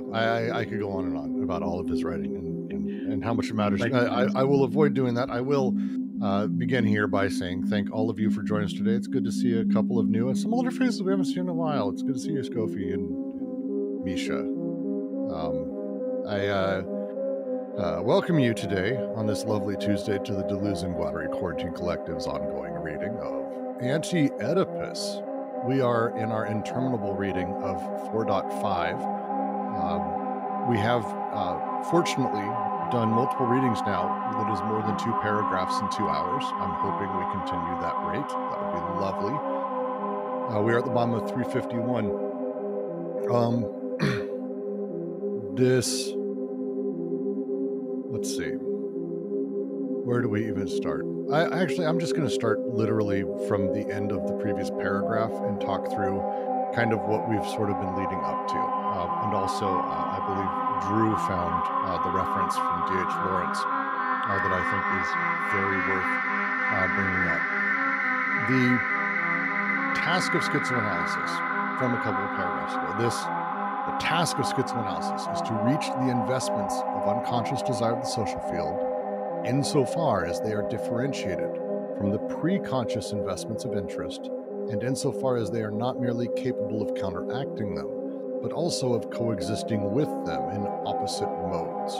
yeah, I, I, I could go on and on about all of his writing and, and, and how much it matters. I, I, I will avoid doing that. I will uh, begin here by saying thank all of you for joining us today. It's good to see a couple of new and some older faces we haven't seen in a while. It's good to see you, Scofi and, and Misha. Um, I uh, uh, welcome you today on this lovely Tuesday to the Deleuze and Guattari Quarantine Collective's ongoing reading of Anti Oedipus. We are in our interminable reading of 4.5 um, we have, uh, fortunately, done multiple readings now that is more than two paragraphs in two hours. I'm hoping we continue that rate. That would be lovely. Uh, we are at the bottom of 351. Um, this, let's see. Where do we even start? I actually, I'm just going to start literally from the end of the previous paragraph and talk through kind of what we've sort of been leading up to. Uh, and also, uh, I believe Drew found uh, the reference from D.H. Lawrence uh, that I think is very worth bringing up. The task of schizoanalysis from a couple of paragraphs ago. This, the task of schizoanalysis is to reach the investments of unconscious desire of the social field insofar as they are differentiated from the pre-conscious investments of interest and insofar as they are not merely capable of counteracting them, but also of coexisting with them in opposite modes.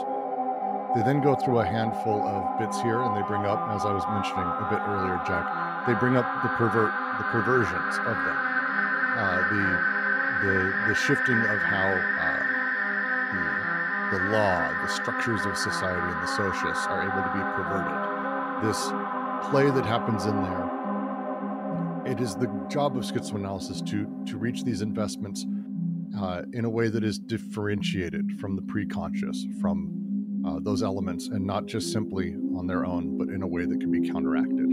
They then go through a handful of bits here, and they bring up, as I was mentioning a bit earlier, Jack, they bring up the pervert, the perversions of them, uh, the the the shifting of how uh, the the law, the structures of society, and the socius are able to be perverted. This play that happens in there it is the job of schizoanalysis to to reach these investments uh, in a way that is differentiated from the pre-conscious, from uh, those elements, and not just simply on their own, but in a way that can be counteracted.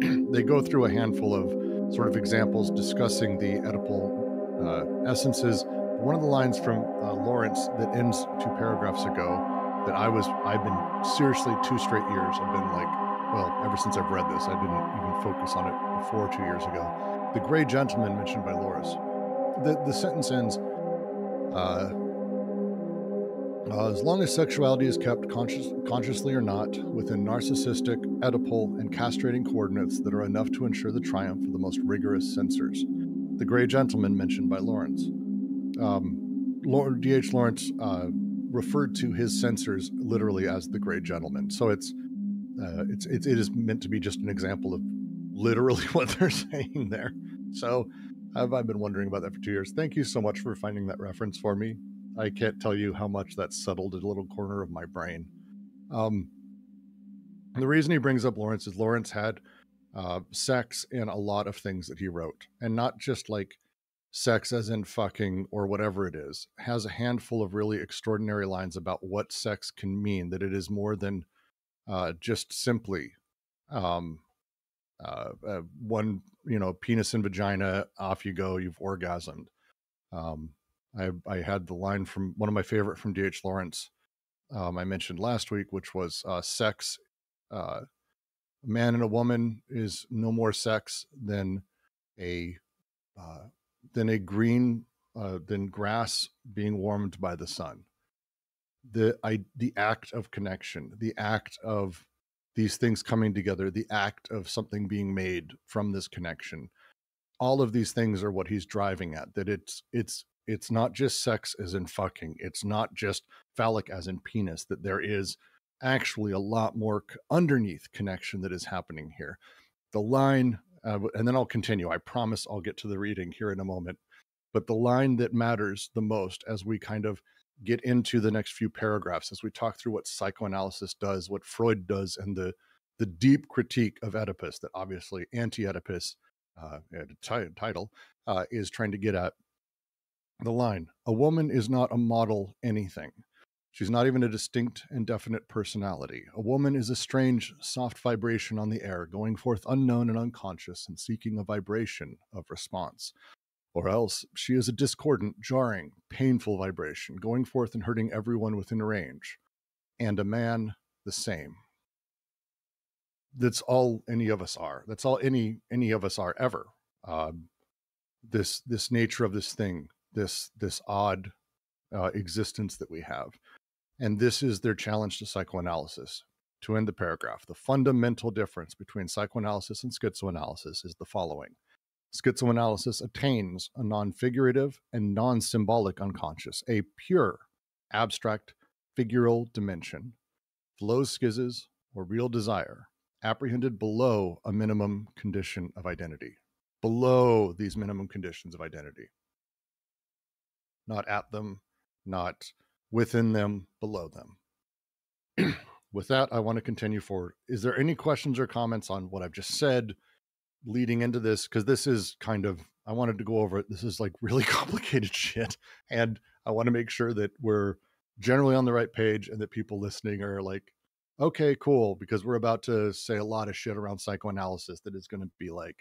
they go through a handful of sort of examples discussing the Oedipal uh, essences. One of the lines from uh, Lawrence that ends two paragraphs ago that I was I've been seriously two straight years I've been like well, ever since I've read this, I didn't even focus on it before two years ago. The Gray Gentleman mentioned by Lawrence. The, the sentence ends uh, uh, as long as sexuality is kept conscious, consciously or not within narcissistic, Oedipal, and castrating coordinates that are enough to ensure the triumph of the most rigorous censors. The Gray Gentleman mentioned by Lawrence. Um, Lord D.H. Lawrence uh, referred to his censors literally as the Gray Gentleman. So it's uh, it's, it's it is meant to be just an example of literally what they're saying there. So I've, I've been wondering about that for two years. Thank you so much for finding that reference for me. I can't tell you how much that settled a little corner of my brain. Um, the reason he brings up Lawrence is Lawrence had uh, sex in a lot of things that he wrote, and not just like sex as in fucking or whatever it is. Has a handful of really extraordinary lines about what sex can mean. That it is more than uh, just simply um, uh, uh, one, you know, penis and vagina, off you go, you've orgasmed. Um, I, I had the line from one of my favorite from D.H. Lawrence um, I mentioned last week, which was uh, sex. Uh, a man and a woman is no more sex than a uh, than a green uh, than grass being warmed by the sun the I, the act of connection, the act of these things coming together, the act of something being made from this connection. All of these things are what he's driving at. That it's it's it's not just sex as in fucking. It's not just phallic as in penis. That there is actually a lot more underneath connection that is happening here. The line, uh, and then I'll continue. I promise I'll get to the reading here in a moment. But the line that matters the most as we kind of get into the next few paragraphs as we talk through what psychoanalysis does, what Freud does, and the the deep critique of Oedipus that obviously anti-Oedipus uh, title uh, is trying to get at. The line: "A woman is not a model anything. She's not even a distinct and definite personality. A woman is a strange, soft vibration on the air, going forth unknown and unconscious and seeking a vibration of response or else she is a discordant, jarring, painful vibration, going forth and hurting everyone within range, and a man the same. That's all any of us are. That's all any any of us are ever. Uh, this this nature of this thing, this this odd uh, existence that we have. And this is their challenge to psychoanalysis. To end the paragraph, the fundamental difference between psychoanalysis and schizoanalysis is the following Schizoanalysis attains a non figurative and non symbolic unconscious, a pure, abstract, figural dimension, flows schizzes, or real desire, apprehended below a minimum condition of identity, below these minimum conditions of identity. Not at them, not within them, below them. With that, I want to continue forward. Is there any questions or comments on what I've just said leading into this? Because this is kind of, I wanted to go over it. This is like really complicated shit. And I want to make sure that we're generally on the right page and that people listening are like, okay, cool, because we're about to say a lot of shit around psychoanalysis that is going to be like,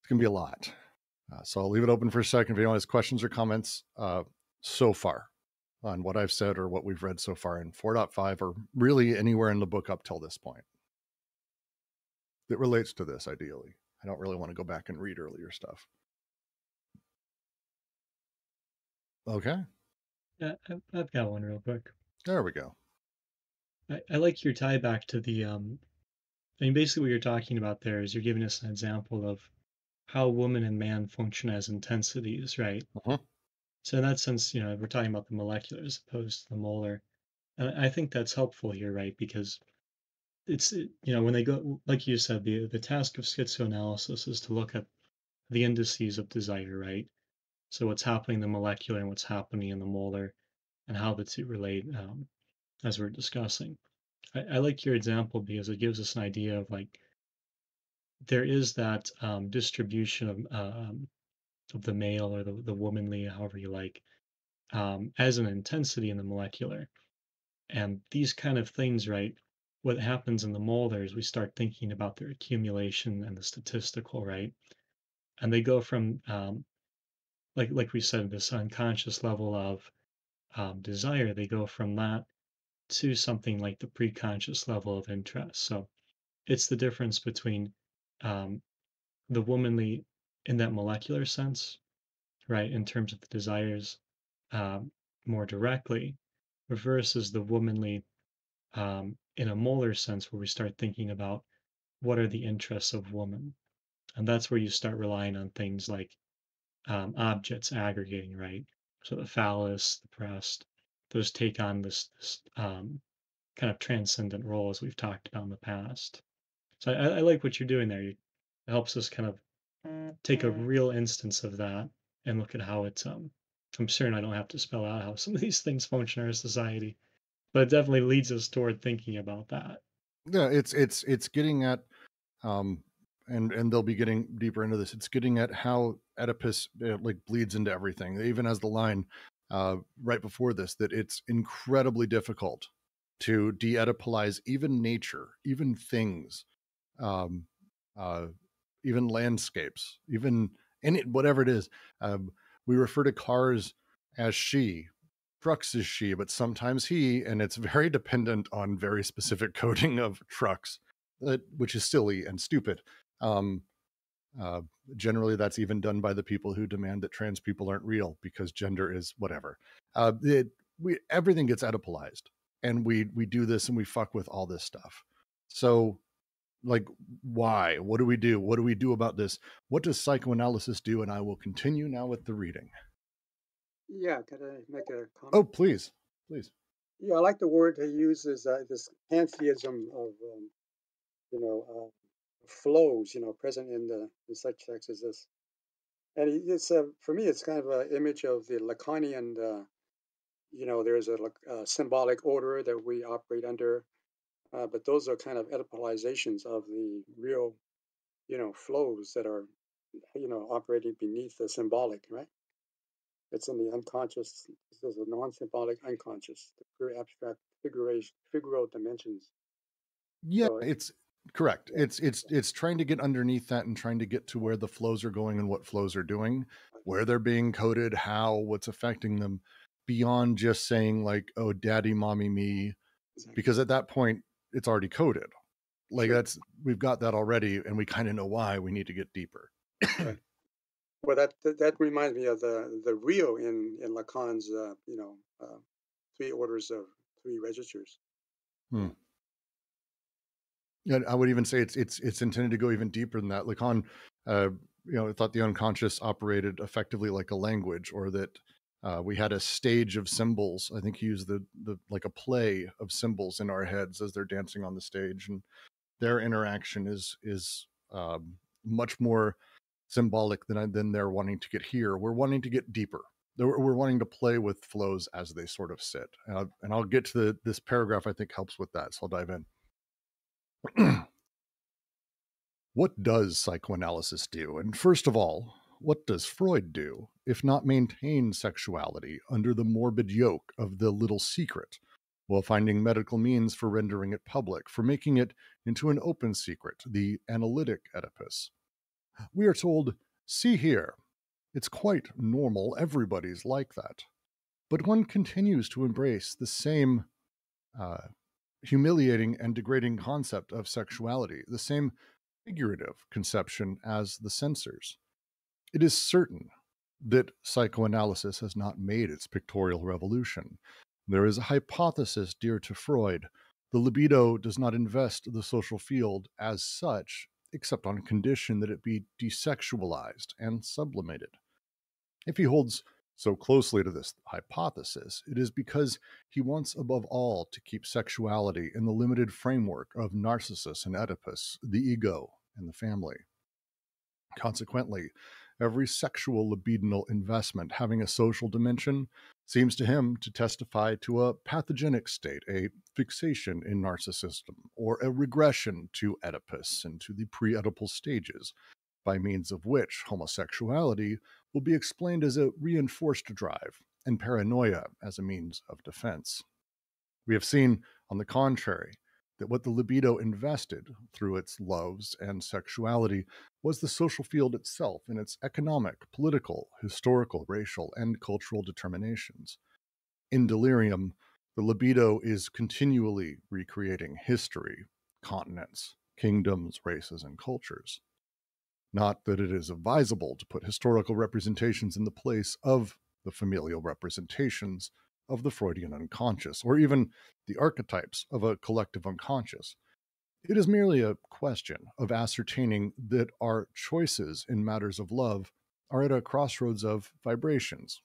it's going to be a lot. Uh, so I'll leave it open for a second if anyone has questions or comments uh, so far on what I've said or what we've read so far in 4.5 or really anywhere in the book up till this point that relates to this ideally. I don't really want to go back and read earlier stuff. Okay. Yeah, I've got one real quick. There we go. I, I like your tie back to the um I mean basically what you're talking about there is you're giving us an example of how woman and man function as intensities, right? Uh-huh. So in that sense, you know, we're talking about the molecular as opposed to the molar. And I think that's helpful here, right? Because it's you know when they go like you said the the task of schizoanalysis is to look at the indices of desire right? So what's happening in the molecular and what's happening in the molar and how the two relate um, as we're discussing. I, I, like your example because it gives us an idea of like there is that um, distribution of um, of the male or the, the womanly however you like um, as an intensity in the molecular. And these kind of things right what happens in the molar is we start thinking about their accumulation and the statistical, right? And they go from, um, like like we said, this unconscious level of um, desire. They go from that to something like the preconscious level of interest. So it's the difference between um, the womanly in that molecular sense, right, in terms of the desires um, more directly, versus the womanly um, in a molar sense where we start thinking about what are the interests of woman. And that's where you start relying on things like um, objects aggregating, right? So the phallus, the breast, those take on this, this um, kind of transcendent role as we've talked about in the past. So I, I like what you're doing there. it helps us kind of take a real instance of that and look at how it's. Um, I'm certain I don't have to spell out how some of these things function in our society but it definitely leads us toward thinking about that. Yeah, it's it's it's getting at um and and they'll be getting deeper into this. It's getting at how Oedipus uh, like bleeds into everything. Even as the line uh, right before this that it's incredibly difficult to de-Oedipalize even nature, even things, um, uh, even landscapes, even any whatever it is. Um, we refer to cars as she trucks is she, but sometimes he, and it's very dependent on very specific coding of trucks, uh, which is silly and stupid. Um, uh, generally, that's even done by the people who demand that trans people aren't real because gender is whatever. Uh, it, we everything gets Oedipalized, and we we do this and we fuck with all this stuff. So, like, why? What do we do? What do we do about this? What does psychoanalysis do? And I will continue now with the reading. Yeah, can I make a comment? Oh, please, please. Yeah, I like the word he uses, uh, this pantheism of, um, you know, uh, flows, you know, present in the in such texts as this. And it's uh, for me, it's kind of an image of the Lacanian. Uh, you know, there's a, a, symbolic order that we operate under, uh, but those are kind of Oedipalizations of the real, you know, flows that are, you know, operating beneath the symbolic, right? It's in the unconscious. This is a non-symbolic unconscious, the pure abstract figuration, figural dimensions. Yeah, so it's correct. It's it's it's trying to get underneath that and trying to get to where the flows are going and what flows are doing, where they're being coded, how, what's affecting them, beyond just saying like, "Oh, daddy, mommy, me," exactly. because at that point it's already coded. Like sure. that's we've got that already, and we kind of know why. We need to get deeper. right. Well, that that, reminds me of the the Rio in in Lacan's uh, you know uh, three orders of three registers. Hmm. Yeah, I would even say it's it's it's intended to go even deeper than that. Lacan, uh, you know, thought the unconscious operated effectively like a language, or that uh, we had a stage of symbols. I think he used the the like a play of symbols in our heads as they're dancing on the stage, and their interaction is is um, much more symbolic than than they're wanting to get here. We're wanting to get deeper. We're wanting to play with flows as they sort of sit, uh, and I'll get to the, this paragraph. I think helps with that, so I'll dive in. what does psychoanalysis do? And first of all, what does Freud do, if not maintain sexuality under the morbid yoke of the little secret, while finding medical means for rendering it public, for making it into an open secret, the analytic Oedipus? We are told, see here, it's quite normal, everybody's like that. But one continues to embrace the same uh, humiliating and degrading concept of sexuality, the same figurative conception as the censors. It is certain that psychoanalysis has not made its pictorial revolution. There is a hypothesis dear to Freud. The libido does not invest the social field as such except on condition that it be desexualized and sublimated. If he holds so closely to this hypothesis, it is because he wants above all to keep sexuality in the limited framework of Narcissus and Oedipus, the ego and the family. Consequently, every sexual libidinal investment having a social dimension seems to him to testify to a pathogenic state, a fixation in narcissism, or a regression to Oedipus and to the pre Oedipal stages, by means of which homosexuality will be explained as a reinforced drive and paranoia as a means of defense. We have seen, on the contrary, that what the libido invested through its loves and sexuality was the social field itself in its economic, political, historical, racial, and cultural determinations. In delirium, the libido is continually recreating history, continents, kingdoms, races, and cultures. Not that it is advisable to put historical representations in the place of the familial representations of the Freudian unconscious, or even the archetypes of a collective unconscious. It is merely a question of ascertaining that our choices in matters of love are at a crossroads of vibrations,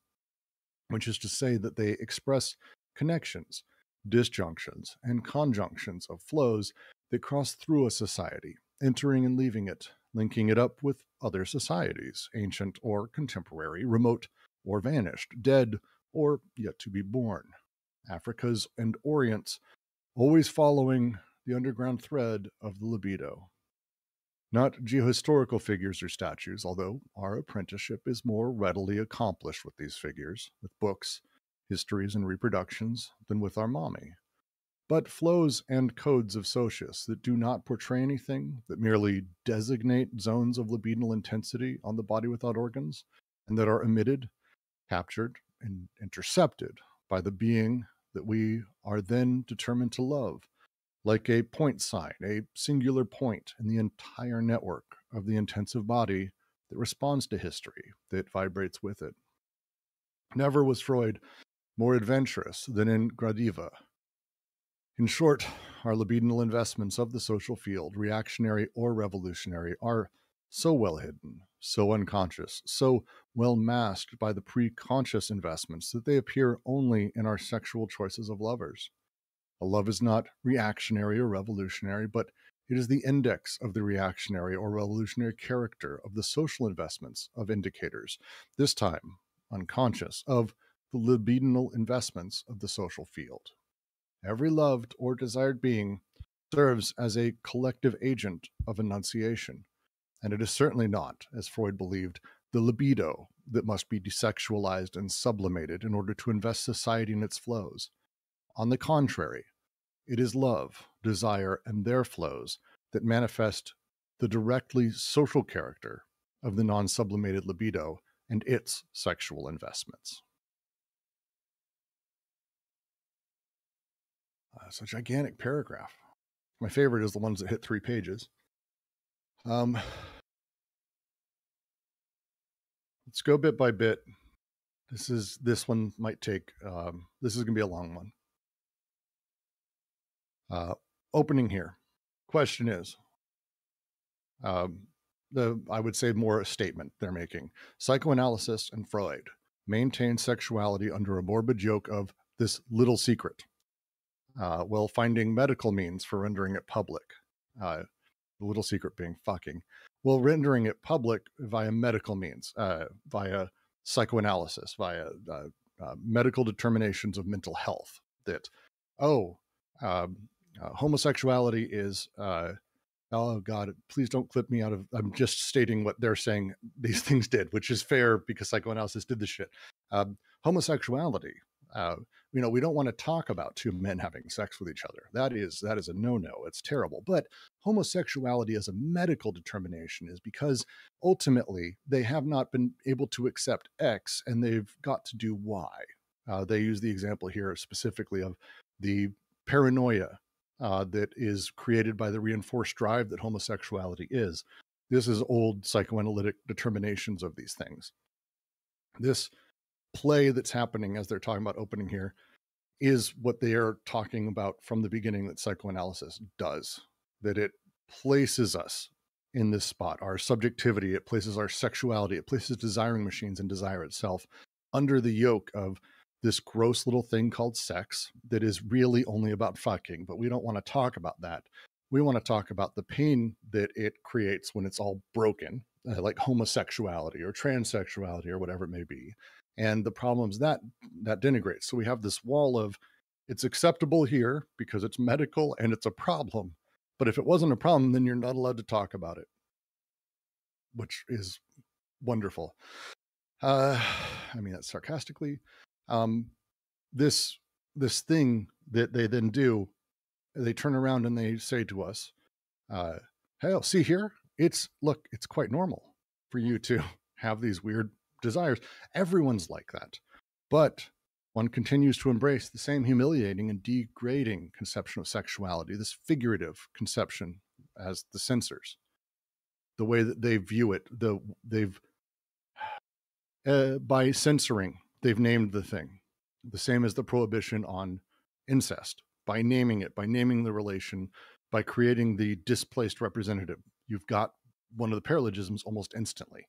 which is to say that they express connections, disjunctions, and conjunctions of flows that cross through a society, entering and leaving it, linking it up with other societies, ancient or contemporary, remote or vanished, dead or yet to be born. Africa's and Orient's always following the underground thread of the libido. Not geohistorical figures or statues, although our apprenticeship is more readily accomplished with these figures, with books, histories, and reproductions, than with our mommy. But flows and codes of socius that do not portray anything, that merely designate zones of libidinal intensity on the body without organs, and that are emitted, captured, and intercepted by the being that we are then determined to love, like a point sign, a singular point in the entire network of the intensive body that responds to history, that vibrates with it. Never was Freud more adventurous than in Gradiva. In short, our libidinal investments of the social field, reactionary or revolutionary, are so well hidden, so unconscious, so well masked by the pre-conscious investments that they appear only in our sexual choices of lovers. A love is not reactionary or revolutionary, but it is the index of the reactionary or revolutionary character of the social investments of indicators, this time unconscious, of the libidinal investments of the social field. Every loved or desired being serves as a collective agent of enunciation, and it is certainly not, as Freud believed, the libido that must be desexualized and sublimated in order to invest society in its flows. On the contrary, it is love, desire, and their flows that manifest the directly social character of the non sublimated libido and its sexual investments. Uh, it's a gigantic paragraph. My favorite is the ones that hit three pages. Um, let's go bit by bit. This is this one might take. Um, this is going to be a long one. Uh, opening here. Question is, um, the I would say more a statement they're making. Psychoanalysis and Freud maintain sexuality under a morbid joke of this little secret, uh, while finding medical means for rendering it public. Uh, the little secret being fucking, while rendering it public via medical means, uh, via psychoanalysis, via uh, uh, medical determinations of mental health. That, oh, um, uh, homosexuality is uh, oh god please don't clip me out of i'm just stating what they're saying these things did which is fair because psychoanalysis did this shit um, homosexuality uh, you know we don't want to talk about two men having sex with each other that is that is a no-no it's terrible but homosexuality as a medical determination is because ultimately they have not been able to accept x and they've got to do y uh, they use the example here specifically of the paranoia uh, that is created by the reinforced drive that homosexuality is. This is old psychoanalytic determinations of these things. This play that's happening as they're talking about opening here is what they are talking about from the beginning that psychoanalysis does, that it places us in this spot, our subjectivity, it places our sexuality, it places desiring machines and desire itself under the yoke of this gross little thing called sex that is really only about fucking, but we don't want to talk about that. We want to talk about the pain that it creates when it's all broken, uh, like homosexuality or transsexuality or whatever it may be, and the problems that that denigrates. So we have this wall of it's acceptable here because it's medical and it's a problem, but if it wasn't a problem, then you're not allowed to talk about it, which is wonderful. Uh, I mean that sarcastically um, this this thing that they then do, they turn around and they say to us, uh, "Hell, see here, it's look, it's quite normal for you to have these weird desires. Everyone's like that, but." One continues to embrace the same humiliating and degrading conception of sexuality, this figurative conception as the censors, the way that they view it, the they've uh, by censoring they've named the thing the same as the prohibition on incest by naming it by naming the relation by creating the displaced representative you've got one of the paralogisms almost instantly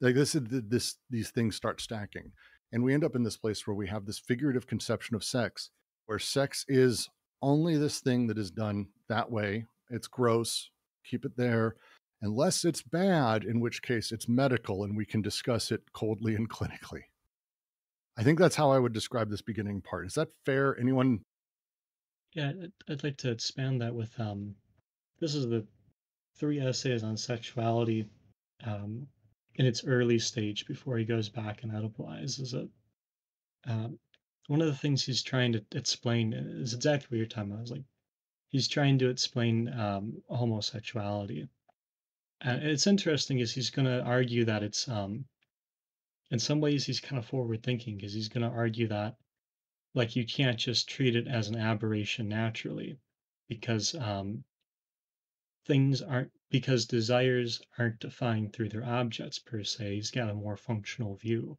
like this is this these things start stacking and we end up in this place where we have this figurative conception of sex where sex is only this thing that is done that way it's gross keep it there unless it's bad in which case it's medical and we can discuss it coldly and clinically I think that's how I would describe this beginning part. Is that fair? Anyone? Yeah, I'd like to expand that with um, this is the three essays on sexuality um, in its early stage before he goes back and editorializes it. Um, one of the things he's trying to explain is exactly what you're talking about. Like he's trying to explain um, homosexuality. And it's interesting is he's going to argue that it's um, in some ways he's kind of forward thinking because he's going to argue that like you can't just treat it as an aberration naturally because um, things aren't because desires aren't defined through their objects per se he's got a more functional view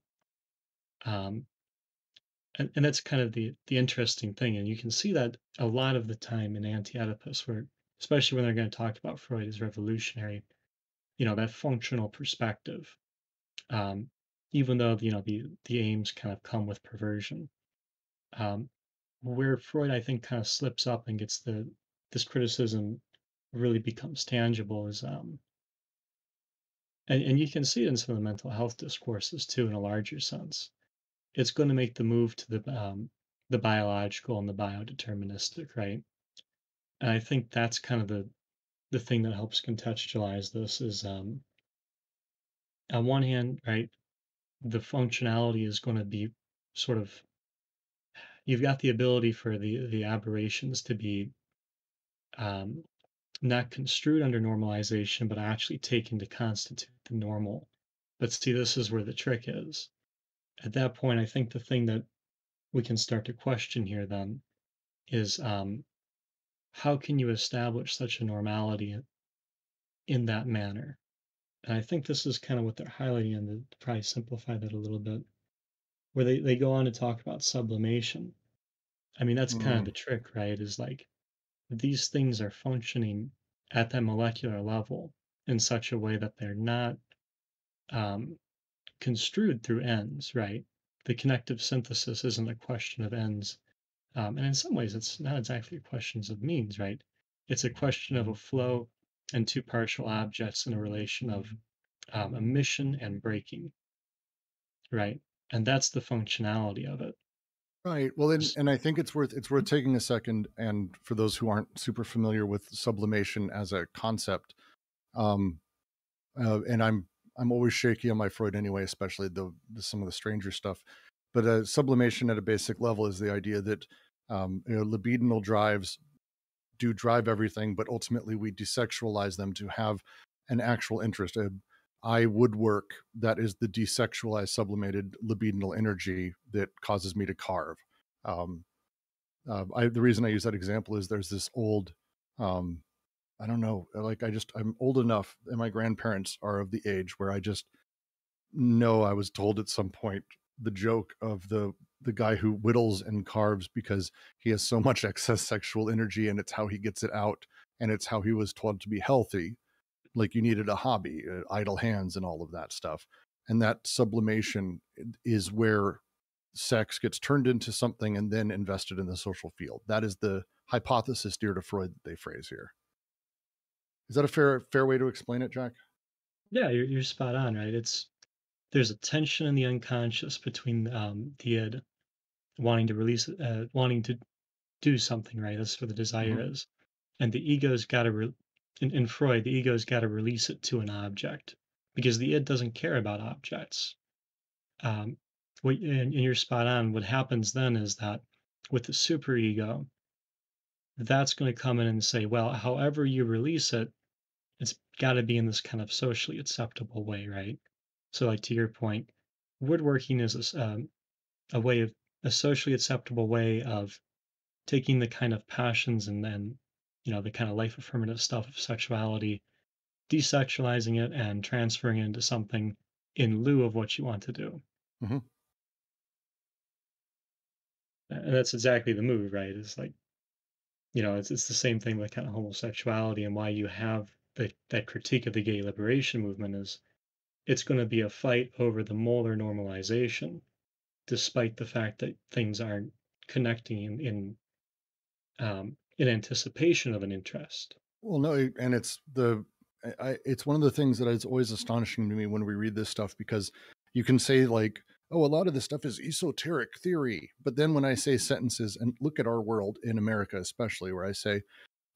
um, and, and that's kind of the the interesting thing and you can see that a lot of the time in anti-oedipus where especially when they're going to talk about freud as revolutionary you know that functional perspective um, even though you know the the aims kind of come with perversion. Um, where Freud, I think, kind of slips up and gets the this criticism really becomes tangible is um, and, and you can see it in some of the mental health discourses too in a larger sense. It's going to make the move to the um, the biological and the biodeterministic, right? And I think that's kind of the the thing that helps contextualize this is um, on one hand, right, the functionality is going to be sort of you've got the ability for the the aberrations to be um, not construed under normalization, but actually taken to constitute the normal. But see, this is where the trick is. At that point, I think the thing that we can start to question here then is um, how can you establish such a normality in that manner? And I think this is kind of what they're highlighting, and to probably simplify that a little bit, where they, they go on to talk about sublimation. I mean, that's kind of Mm, the trick, right? Is like these things are functioning at that molecular level in such a way that they're not um, construed through ends, right? The connective synthesis isn't a question of ends. Um, and in some ways, it's not exactly questions of means, right? It's a question of a flow and two partial objects in a relation of um, emission and breaking, right? And that's the functionality of it. Right. Well, and, and I think it's worth it's worth taking a second. And for those who aren't super familiar with sublimation as a concept, um, uh, and I'm I'm always shaky on my Freud anyway, especially the, the some of the stranger stuff. But uh, sublimation at a basic level is the idea that um, you know, libidinal drives do drive everything, but ultimately we desexualize them to have an actual interest. Uh, I would work that is the desexualized sublimated libidinal energy that causes me to carve. Um, uh, I, the reason I use that example is there's this old, um, I don't know, like I just I'm old enough, and my grandparents are of the age where I just know I was told at some point the joke of the the guy who whittles and carves because he has so much excess sexual energy and it's how he gets it out and it's how he was taught to be healthy like you needed a hobby uh, idle hands and all of that stuff and that sublimation is where sex gets turned into something and then invested in the social field that is the hypothesis dear to freud that they phrase here is that a fair fair way to explain it jack yeah, you're, you're spot on, right? It's there's a tension in the unconscious between um, the id wanting to release, uh, wanting to do something, right? That's what the desire Mhm. is, and the ego's got to. Re- in, in Freud, the ego's got to release it to an object because the id doesn't care about objects. Um, what, and, and you're spot on. What happens then is that with the superego, that's going to come in and say, well, however you release it, it's got to be in this kind of socially acceptable way, right? So, like to your point, woodworking is a, um, a way of a socially acceptable way of taking the kind of passions and then, you know, the kind of life affirmative stuff of sexuality, desexualizing it and transferring it into something in lieu of what you want to do. Mhm. And that's exactly the move, right? It's like, you know, it's, it's the same thing with kind of homosexuality and why you have the, that critique of the gay liberation movement is it's going to be a fight over the molar normalization, despite the fact that things aren't connecting in in, um, in anticipation of an interest. Well, no, and it's the I, it's one of the things that is always astonishing to me when we read this stuff because you can say like, oh, a lot of this stuff is esoteric theory, but then when I say sentences and look at our world in America, especially where I say,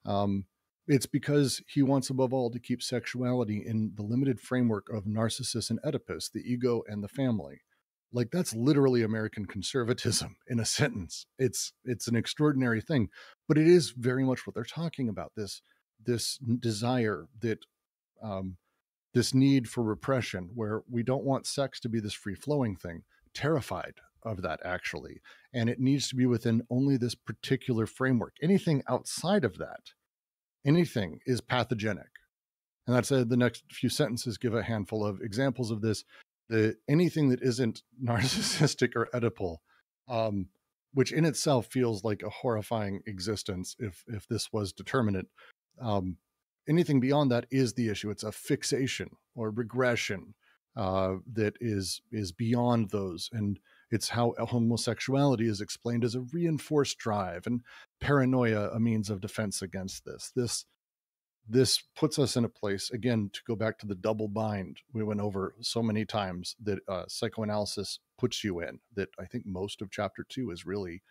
um, it's because he wants above all to keep sexuality in the limited framework of Narcissus and Oedipus, the ego and the family. Like that's literally American conservatism in a sentence. It's it's an extraordinary thing, but it is very much what they're talking about. This this desire that um, this need for repression where we don't want sex to be this free flowing thing terrified of that actually and it needs to be within only this particular framework anything outside of that anything is pathogenic and that's uh, the next few sentences give a handful of examples of this the anything that isn't narcissistic or oedipal um, which in itself feels like a horrifying existence if if this was determinate um, anything beyond that is the issue. It's a fixation or regression uh, that is is beyond those and it's how homosexuality is explained as a reinforced drive and paranoia a means of defense against this. This this puts us in a place again to go back to the double bind we went over so many times that uh, psychoanalysis puts you in that i think most of chapter two is really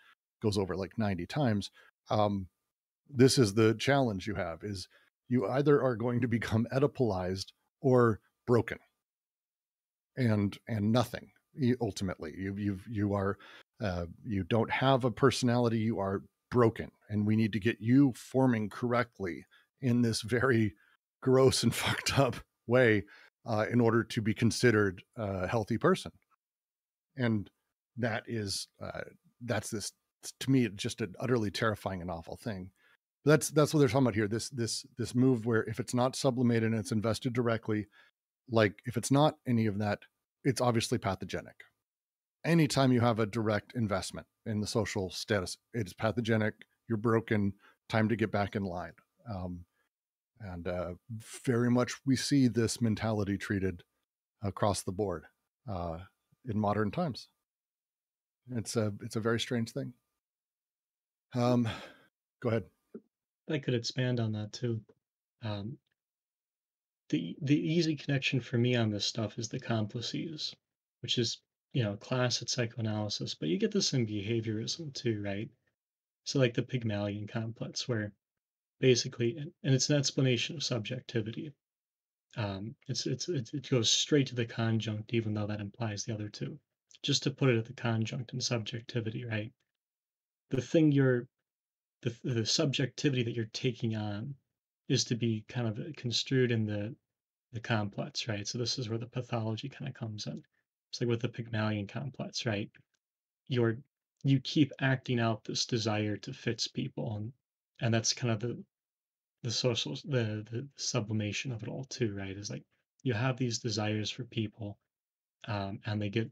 goes over like 90 times um, this is the challenge you have is you either are going to become oedipalized or broken. And and nothing ultimately. You you you are uh, you don't have a personality you are broken and we need to get you forming correctly in this very gross and fucked up way uh, in order to be considered a healthy person and that is uh, that's this to me just an utterly terrifying and awful thing that's that's what they're talking about here this this this move where if it's not sublimated and it's invested directly like if it's not any of that, it's obviously pathogenic. Anytime you have a direct investment in the social status, it's pathogenic. You're broken. Time to get back in line. Um, and uh, very much we see this mentality treated across the board uh, in modern times. It's a it's a very strange thing. Um, go ahead. I could expand on that too. Um, the the easy connection for me on this stuff is the complexes, which is you know class at psychoanalysis, but you get this in behaviorism too, right? So like the Pygmalion complex, where basically, and it's an explanation of subjectivity. Um, it's, it's it, goes straight to the conjunct, even though that implies the other two. Just to put it at the conjunct and subjectivity, right? The thing you're, the the subjectivity that you're taking on, is to be kind of construed in the the complex, right? So this is where the pathology kind of comes in. It's like with the Pygmalion complex, right? You're you keep acting out this desire to fix people, and and that's kind of the the social the the sublimation of it all too right is like you have these desires for people um, and they get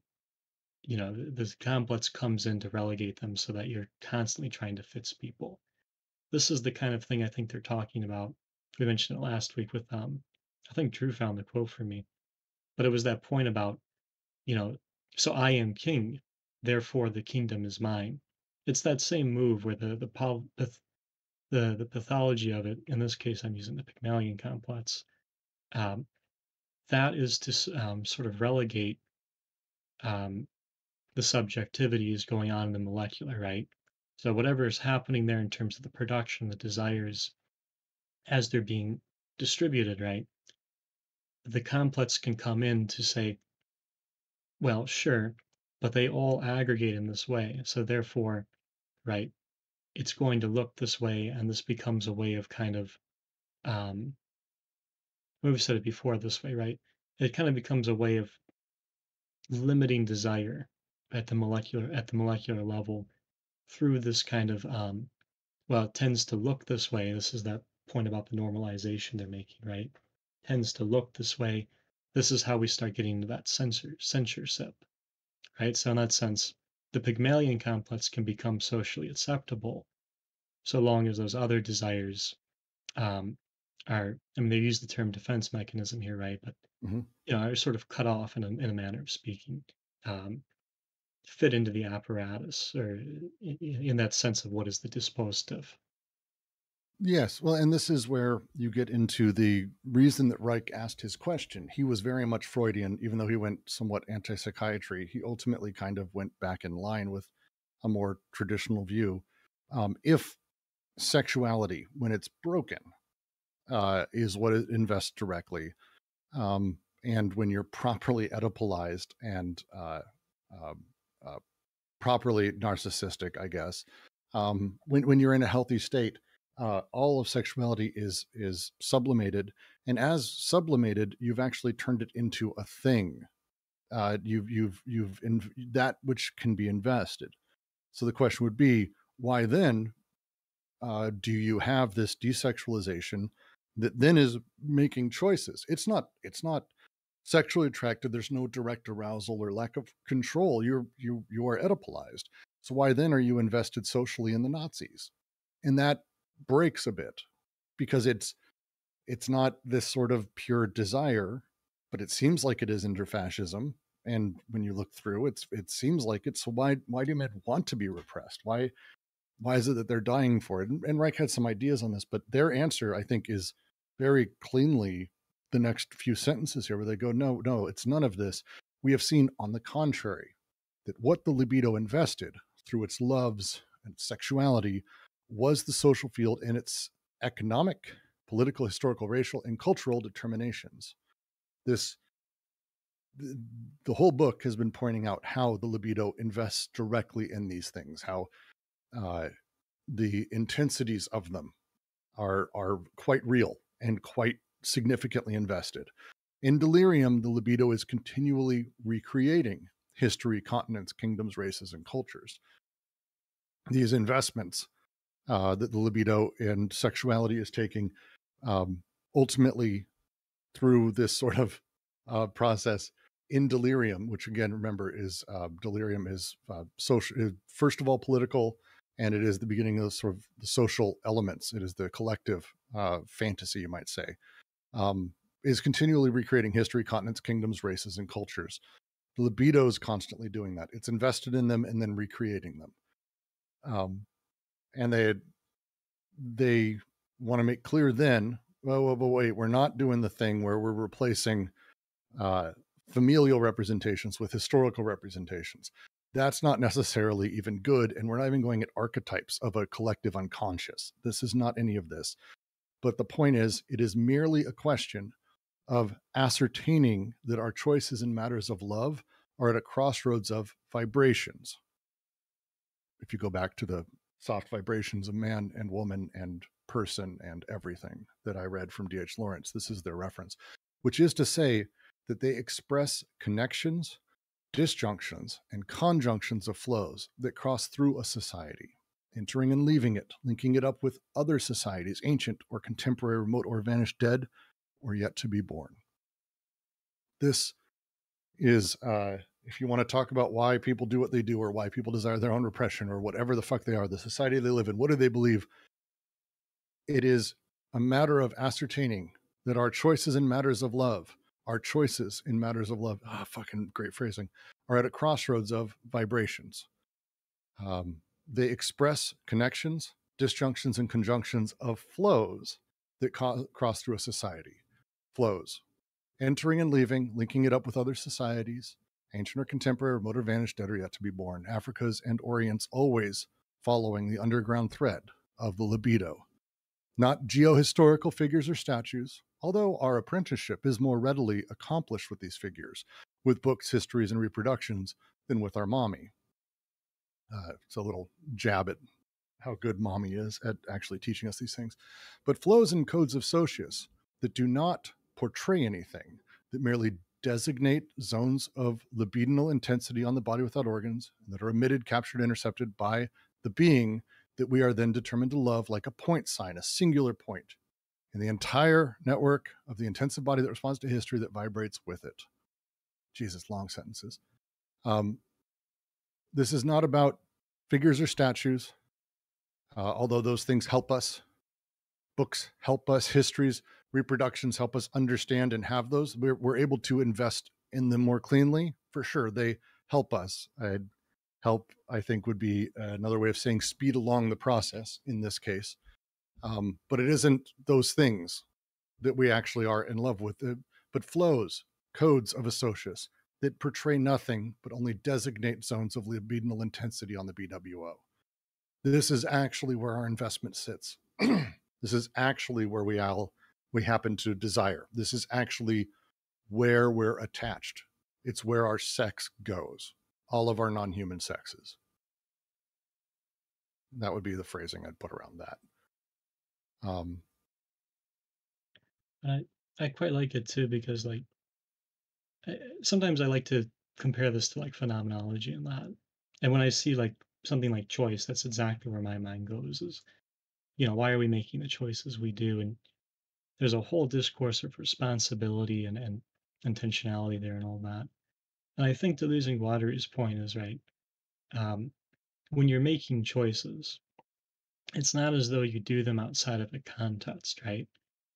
you know the complex comes in to relegate them so that you're constantly trying to fix people. This is the kind of thing i think they're talking about. We mentioned it last week with um i think drew found the quote for me but it was that point about you know so i am king therefore the kingdom is mine. It's that same move where the the, the the the pathology of it, in this case, I'm using the Pygmalion complex. Um, that is to um, sort of relegate um, the subjectivities going on in the molecular, right? So whatever is happening there in terms of the production, the desires, as they're being distributed, right? The complex can come in to say, well, sure, but they all aggregate in this way. So therefore, right, it's going to look this way, and this becomes a way of kind of, um, we've said it before this way, right? It kind of becomes a way of limiting desire at the molecular at the molecular level through this kind of um, well, it tends to look this way. This is that point about the normalization they're making, right? Tends to look this way. This is how we start getting to that censor censorship, right? So in that sense, the Pygmalion complex can become socially acceptable so long as those other desires um, are, I mean, they use the term defense mechanism here, right? But, mm-hmm. you know, are sort of cut off in a, in a manner of speaking, um, fit into the apparatus or in that sense of what is the dispositive. Yes. Well, and this is where you get into the reason that Reich asked his question. He was very much Freudian, even though he went somewhat anti psychiatry. He ultimately kind of went back in line with a more traditional view. Um, if sexuality, when it's broken, uh, is what it invests directly, um, and when you're properly Oedipalized and uh, um, uh, properly narcissistic, I guess, um, when, when you're in a healthy state, uh, all of sexuality is is sublimated, and as sublimated, you've actually turned it into a thing. Uh, you've you've you've in, that which can be invested. So the question would be, why then uh, do you have this desexualization that then is making choices? It's not it's not sexually attracted. There's no direct arousal or lack of control. You're you you are Oedipalized. So why then are you invested socially in the Nazis? And that breaks a bit because it's it's not this sort of pure desire, but it seems like it is under fascism. And when you look through, it's it seems like it's so why why do men want to be repressed? Why why is it that they're dying for it? And, and Reich had some ideas on this, but their answer, I think, is very cleanly the next few sentences here, where they go, no, no, it's none of this. We have seen, on the contrary, that what the libido invested through its loves and sexuality was the social field in its economic, political, historical, racial, and cultural determinations. This the whole book has been pointing out how the libido invests directly in these things, how uh, the intensities of them are are quite real and quite significantly invested. In delirium, the libido is continually recreating history, continents, kingdoms, races, and cultures. These investments uh, that the libido and sexuality is taking um, ultimately through this sort of uh, process in delirium, which again, remember, is uh, delirium is uh, social, first of all, political, and it is the beginning of sort of the social elements. It is the collective uh, fantasy, you might say, um, is continually recreating history, continents, kingdoms, races, and cultures. The libido is constantly doing that. It's invested in them and then recreating them. Um, and they they want to make clear then, well, well, but wait, we're not doing the thing where we're replacing uh, familial representations with historical representations. That's not necessarily even good. And we're not even going at archetypes of a collective unconscious. This is not any of this. But the point is, it is merely a question of ascertaining that our choices in matters of love are at a crossroads of vibrations. If you go back to the soft vibrations of man and woman and person and everything that I read from D.H. Lawrence, this is their reference, which is to say that they express connections, disjunctions, and conjunctions of flows that cross through a society, entering and leaving it, linking it up with other societies, ancient or contemporary, remote or vanished, dead or yet to be born. This is, uh, if you want to talk about why people do what they do or why people desire their own repression or whatever the fuck they are, the society they live in, what do they believe? It is a matter of ascertaining that our choices in matters of love our choices in matters of love, ah, fucking great phrasing, are at a crossroads of vibrations. Um, they express connections, disjunctions, and conjunctions of flows that co- cross through a society. Flows, entering and leaving, linking it up with other societies, ancient or contemporary, remote or vanished, dead or yet to be born. Africa's and Orient's always following the underground thread of the libido. Not geohistorical figures or statues, although our apprenticeship is more readily accomplished with these figures, with books, histories, and reproductions, than with our mommy. Uh, it's a little jab at how good mommy is at actually teaching us these things. But flows and codes of Socius that do not portray anything, that merely designate zones of libidinal intensity on the body without organs, that are emitted, captured, intercepted by the being that we are then determined to love like a point sign, a singular point in the entire network of the intensive body that responds to history that vibrates with it. Jesus, long sentences. Um, this is not about figures or statues, uh, although those things help us. Books help us, histories, reproductions help us understand and have those. We're, we're able to invest in them more cleanly, for sure. They help us. I'd help, I think, would be another way of saying speed along the process in this case. Um, but it isn't those things that we actually are in love with, uh, but flows, codes of a socius that portray nothing but only designate zones of libidinal intensity on the BWO. This is actually where our investment sits. this is actually where we all we happen to desire. This is actually where we're attached. It's where our sex goes, all of our non human sexes. That would be the phrasing I'd put around that. Um, I I quite like it too because like I, sometimes I like to compare this to like phenomenology and that. And when I see like something like choice, that's exactly where my mind goes is, you know, why are we making the choices we do? And there's a whole discourse of responsibility and, and intentionality there and all that. And I think Deleuze Guattari's point is right. Um, when you're making choices, it's not as though you do them outside of a context, right?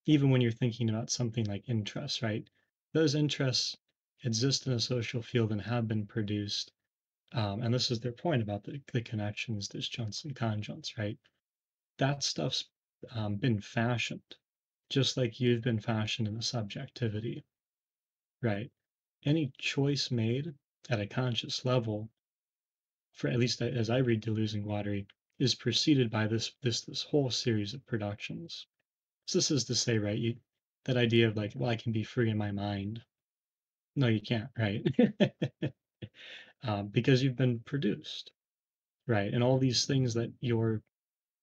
Even when you're thinking about something like interests, right? Those interests exist in a social field and have been produced. Um, and this is their point about the, the connections, disjuncts, and conjuncts, right? That stuff's um, been fashioned, just like you've been fashioned in the subjectivity, right? Any choice made at a conscious level, for at least as I read Deleuze Guattari, is preceded by this this this whole series of productions. So this is to say, right, you that idea of like, well, I can be free in my mind. No, you can't, right? um, because you've been produced, right? And all these things that you're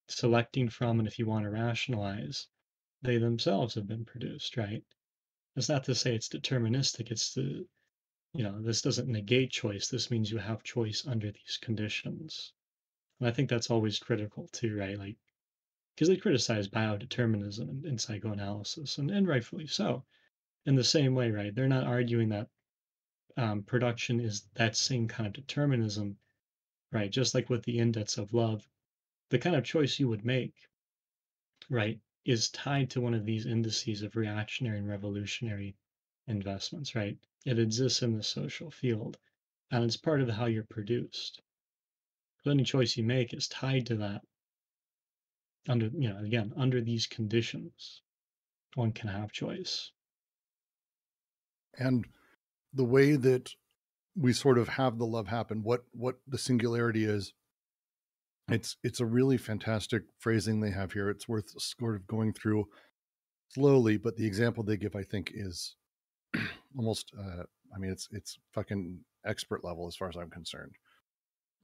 selecting from, and if you want to rationalize, they themselves have been produced, right? It's not to say it's deterministic. It's the, you know, this doesn't negate choice. This means you have choice under these conditions. And I think that's always critical too, right? Like, because they criticize biodeterminism and, and psychoanalysis, and, and rightfully so. in the same way, right? They're not arguing that um, production is that same kind of determinism, right? Just like with the index of love, the kind of choice you would make, right, is tied to one of these indices of reactionary and revolutionary investments, right? It exists in the social field, and it's part of how you're produced. So any choice you make is tied to that. Under, you know, again, under these conditions, one can have choice. And the way that we sort of have the love happen, what what the singularity is, it's it's a really fantastic phrasing they have here. It's worth sort of going through slowly, but the example they give, I think, is almost uh, I mean, it's it's fucking expert level as far as I'm concerned.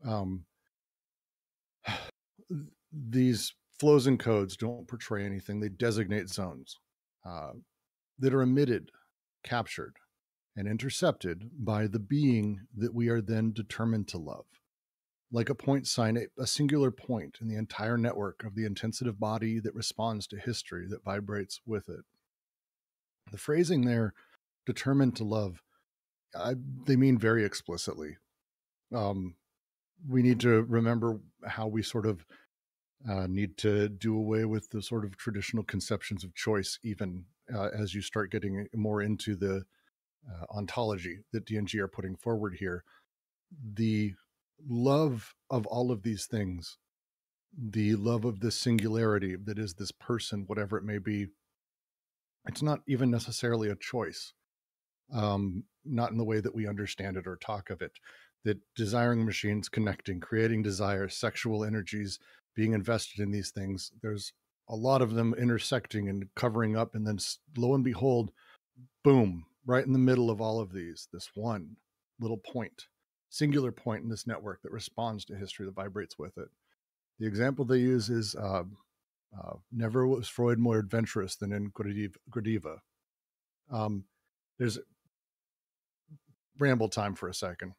Um, these flows and codes don't portray anything; they designate zones uh, that are emitted, captured, and intercepted by the being that we are then determined to love. Like a point sign, a singular point in the entire network of the intensive body that responds to history that vibrates with it. The phrasing there, determined to love, I, they mean very explicitly. Um, we need to remember how we sort of uh, need to do away with the sort of traditional conceptions of choice, even uh, as you start getting more into the uh, ontology that DNG are putting forward here. The love of all of these things, the love of this singularity that is this person, whatever it may be, it's not even necessarily a choice um, not in the way that we understand it or talk of it. That desiring machines connecting, creating desire, sexual energies being invested in these things. There's a lot of them intersecting and covering up, and then lo and behold, boom, right in the middle of all of these, this one little point, singular point in this network that responds to history that vibrates with it. The example they use is uh, uh, never was Freud more adventurous than in Gradiva. Um, there's ramble time for a second.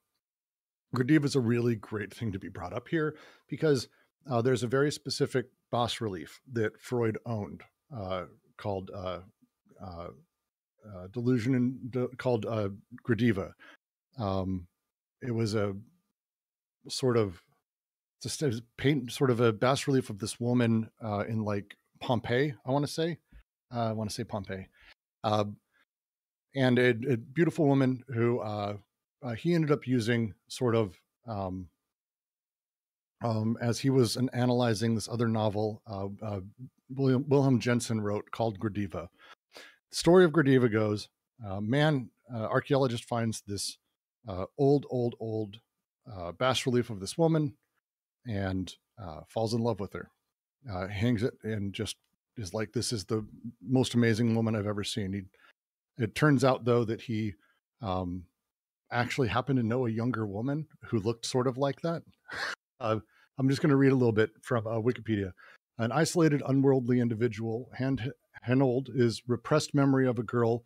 Gradiva is a really great thing to be brought up here because uh, there's a very specific bas relief that Freud owned uh, called uh, uh, delusion and de- called Gradiva. Um, it was a sort of just a paint sort of a bas relief of this woman in like Pompeii. I want to say, I want to say Pompeii and a, a beautiful woman who uh, uh, he ended up using sort of um, um, as he was an, analyzing this other novel uh, uh William, Wilhelm Jensen wrote called Gradiva. The story of Gradiva goes: uh, man, uh, archaeologist finds this old, old, old uh, bas relief of this woman and uh, falls in love with her. uh, hangs it and just is like, "This is the most amazing woman I've ever seen." He it turns out, though, that he um, actually happened to know a younger woman who looked sort of like that. Uh, I'm just going to read a little bit from uh, Wikipedia. An isolated, unworldly individual, Hand- Hanold is repressed memory of a girl,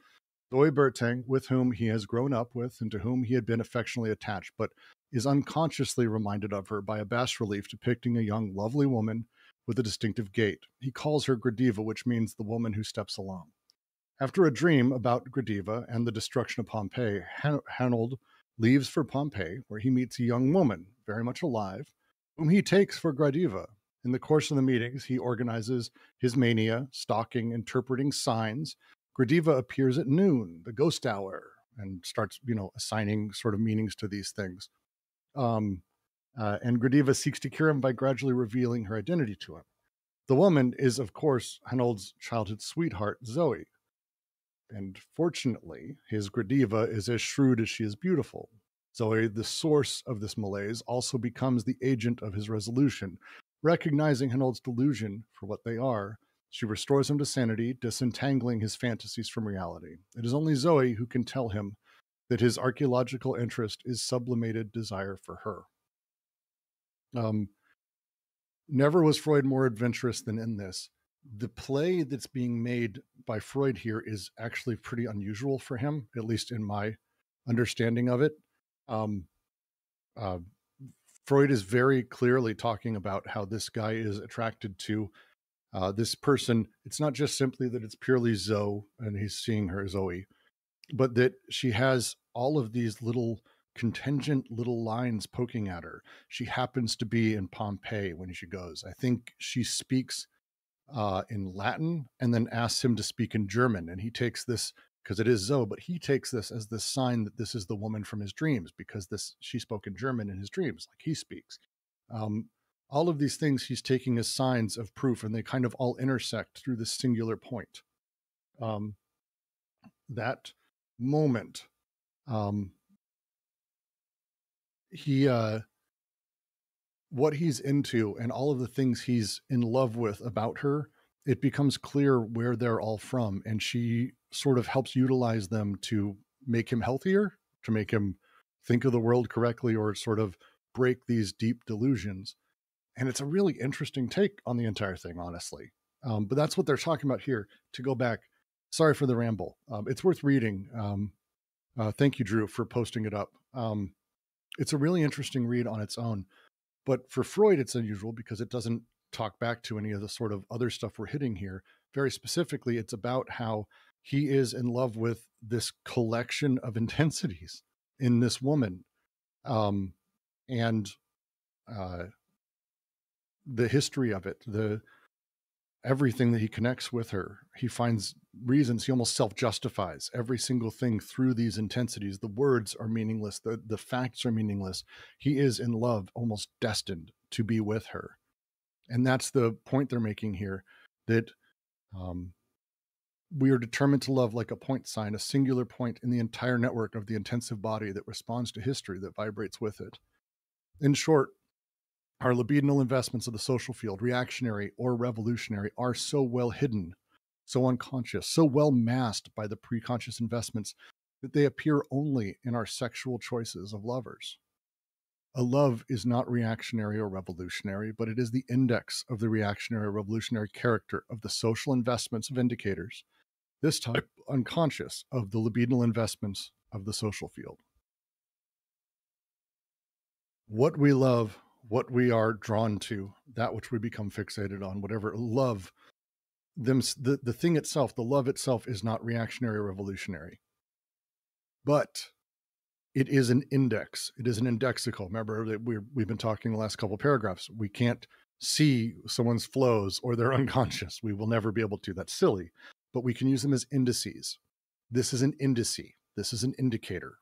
Zoe Bertgang, with whom he has grown up with and to whom he had been affectionately attached, but is unconsciously reminded of her by a bas relief depicting a young, lovely woman with a distinctive gait. He calls her Gradiva, which means the woman who steps along. After a dream about Gradiva and the destruction of Pompeii, Hanold leaves for Pompeii, where he meets a young woman, very much alive, whom he takes for Gradiva. In the course of the meetings, he organizes his mania, stalking, interpreting signs. Gradiva appears at noon, the ghost hour, and starts, you know, assigning sort of meanings to these things. Um, uh, and Gradiva seeks to cure him by gradually revealing her identity to him. The woman is, of course, Hanold's childhood sweetheart, Zoe, and fortunately, his Gradiva is as shrewd as she is beautiful. Zoe, the source of this malaise, also becomes the agent of his resolution. Recognizing Hanold's delusion for what they are, she restores him to sanity, disentangling his fantasies from reality. It is only Zoe who can tell him that his archaeological interest is sublimated desire for her. Um, never was Freud more adventurous than in this the play that's being made by Freud here is actually pretty unusual for him, at least in my understanding of it. Um, uh, Freud is very clearly talking about how this guy is attracted to uh, this person. It's not just simply that it's purely Zoe and he's seeing her Zoe. but that she has all of these little contingent little lines poking at her. She happens to be in Pompeii when she goes. I think she speaks uh, in Latin and then asks him to speak in German. And he takes this because it is Zoe, but he takes this as the sign that this is the woman from his dreams because this she spoke in German in his dreams, like he speaks. Um, all of these things he's taking as signs of proof, and they kind of all intersect through this singular point. Um, that moment, um, he uh, what he's into and all of the things he's in love with about her, it becomes clear where they're all from. And she sort of helps utilize them to make him healthier, to make him think of the world correctly, or sort of break these deep delusions. And it's a really interesting take on the entire thing, honestly. Um, but that's what they're talking about here. To go back, sorry for the ramble. Um, it's worth reading. Um, uh, thank you, Drew, for posting it up. Um, it's a really interesting read on its own. But for Freud, it's unusual because it doesn't talk back to any of the sort of other stuff we're hitting here. Very specifically, it's about how he is in love with this collection of intensities in this woman. Um, and uh, the history of it, the everything that he connects with her. He finds reasons, he almost self justifies every single thing through these intensities. The words are meaningless, the, the facts are meaningless. He is in love, almost destined to be with her. And that's the point they're making here that um, we are determined to love like a point sign, a singular point in the entire network of the intensive body that responds to history that vibrates with it. In short, our libidinal investments of the social field, reactionary or revolutionary, are so well hidden, so unconscious, so well masked by the preconscious investments that they appear only in our sexual choices of lovers. A love is not reactionary or revolutionary, but it is the index of the reactionary or revolutionary character of the social investments of indicators, this type unconscious of the libidinal investments of the social field. What we love what we are drawn to, that which we become fixated on, whatever love them the, the thing itself, the love itself is not reactionary or revolutionary. But it is an index. It is an indexical. Remember that we we've been talking the last couple paragraphs. We can't see someone's flows or they're unconscious. We will never be able to. That's silly. But we can use them as indices. This is an indice. This is an indicator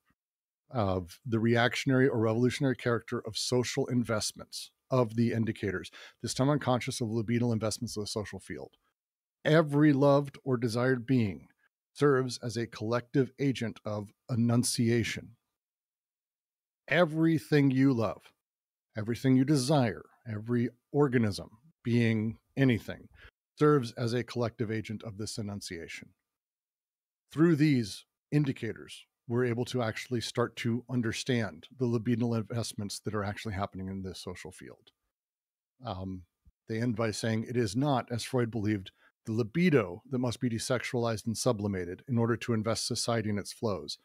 of the reactionary or revolutionary character of social investments of the indicators, this time unconscious of libidinal investments of the social field. Every loved or desired being serves as a collective agent of enunciation. Everything you love, everything you desire, every organism, being anything, serves as a collective agent of this enunciation. Through these indicators, we're able to actually start to understand the libidinal investments that are actually happening in this social field. Um, they end by saying it is not, as Freud believed, the libido that must be desexualized and sublimated in order to invest society in its flows.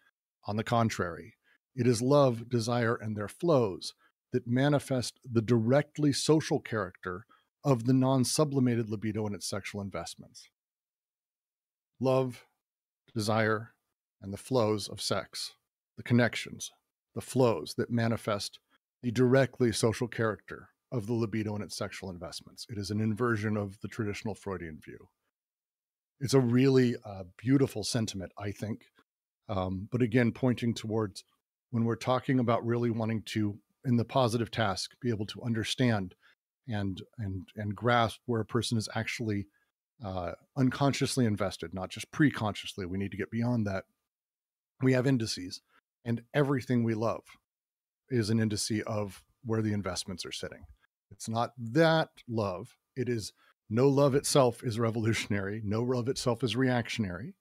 On the contrary, it is love, desire, and their flows that manifest the directly social character of the non sublimated libido and its sexual investments. Love, desire, and the flows of sex, the connections, the flows that manifest the directly social character of the libido and its sexual investments. It is an inversion of the traditional Freudian view. It's a really uh, beautiful sentiment, I think. Um, but again, pointing towards when we're talking about really wanting to, in the positive task, be able to understand and and and grasp where a person is actually uh, unconsciously invested, not just pre-consciously. We need to get beyond that we have indices, and everything we love is an indice of where the investments are sitting. It's not that love, it is no love itself is revolutionary, no love itself is reactionary.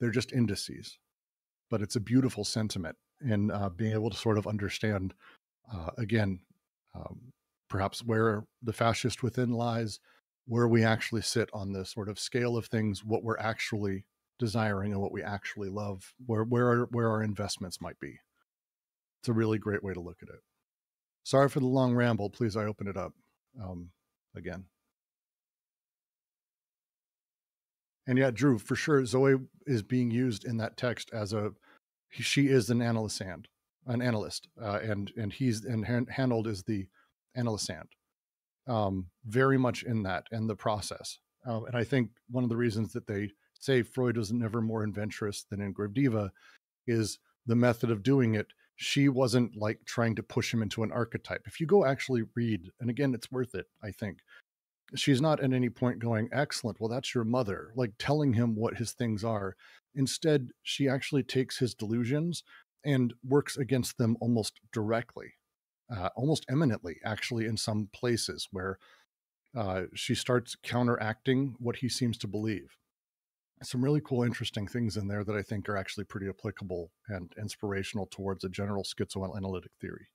They're just indices. But it's a beautiful sentiment in uh, being able to sort of understand, uh, again, um, perhaps where the fascist within lies, where we actually sit on the sort of scale of things, what we're actually desiring and what we actually love, where where our, where our investments might be. It's a really great way to look at it. Sorry for the long ramble. Please, I open it up um, again. And yeah, Drew, for sure, Zoe is being used in that text as a she is an analyst and an analyst, uh, and and he's and Hanold is the analysand. Um, very much in that and the process. Uh, and I think one of the reasons that they say Freud was never more adventurous than in Gradiva is the method of doing it. She wasn't like trying to push him into an archetype. If you go actually read, and again, it's worth it, I think, she's not at any point going, excellent, well, that's your mother, like telling him what his things are. Instead, she actually takes his delusions and works against them almost directly, uh, almost eminently, actually, in some places where uh, she starts counteracting what he seems to believe. Some really cool, interesting things in there that I think are actually pretty applicable and inspirational towards a general schizoanalytic theory.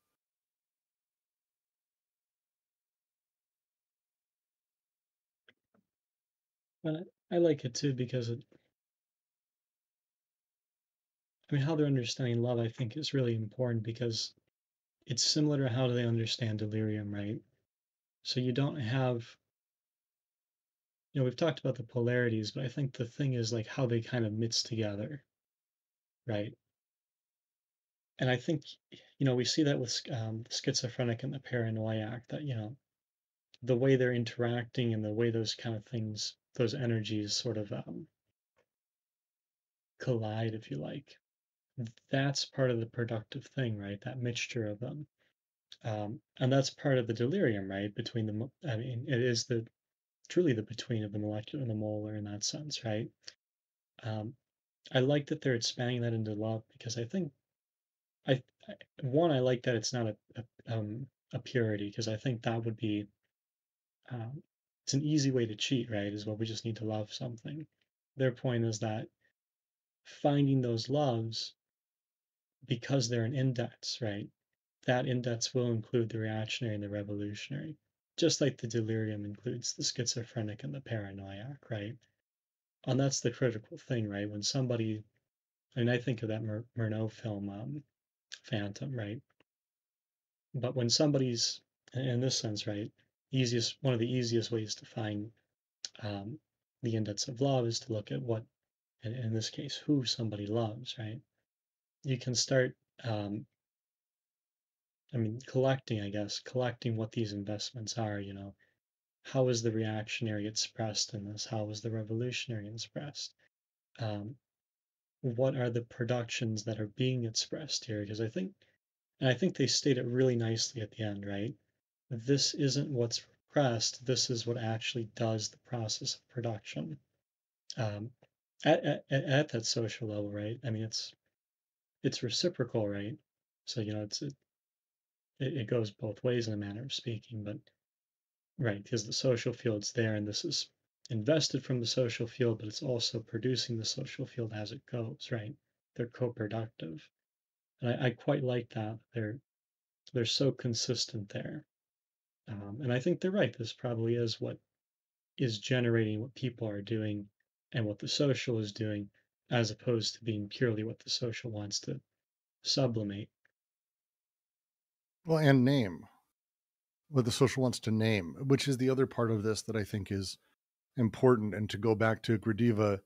I like it too because it, I mean, how they're understanding love, I think, is really important because it's similar to how do they understand delirium, right? So you don't have, you know, we've talked about the polarities, but I think the thing is like how they kind of mix together, right? And I think, you know, we see that with um, schizophrenic and the paranoiac that, you know, the way they're interacting and the way those kind of things those energies sort of um, collide, if you like. That's part of the productive thing, right? That mixture of them. Um, and that's part of the delirium, right? Between the, I mean, it is the truly the between of the molecular and the molar in that sense, right? Um, I like that they're expanding that into love because I think, I, I one, I like that it's not a a, um, a purity because I think that would be um, it's an easy way to cheat, right? Is what we just need to love something. Their point is that finding those loves because they're an index, right? That index will include the reactionary and the revolutionary, just like the delirium includes the schizophrenic and the paranoiac, right? And that's the critical thing, right? When somebody, and I think of that Myr- Murnau film, um, Phantom, right? But when somebody's, in this sense, right, easiest one of the easiest ways to find um, the index of love is to look at what, in, in this case, who somebody loves, right? You can start, um, I mean, collecting, I guess, collecting what these investments are, you know. How is the reactionary expressed in this? How is the revolutionary expressed? Um, what are the productions that are being expressed here? Because I think, and I think they state it really nicely at the end, right? this isn't what's repressed, this is what actually does the process of production. Um, at, at, at that social level, right? I mean, it's it's reciprocal, right? So you know, it's it, it goes both ways in a manner of speaking, but right because the social field's there, and this is invested from the social field, but it's also producing the social field as it goes, right? They're co-productive, and I, I quite like that. They're they're so consistent there. Um, and I think they're right. This probably is what is generating what people are doing and what the social is doing, as opposed to being purely what the social wants to sublimate. Well, and name what the social wants to name, which is the other part of this that I think is important. And to go back to Gradiva,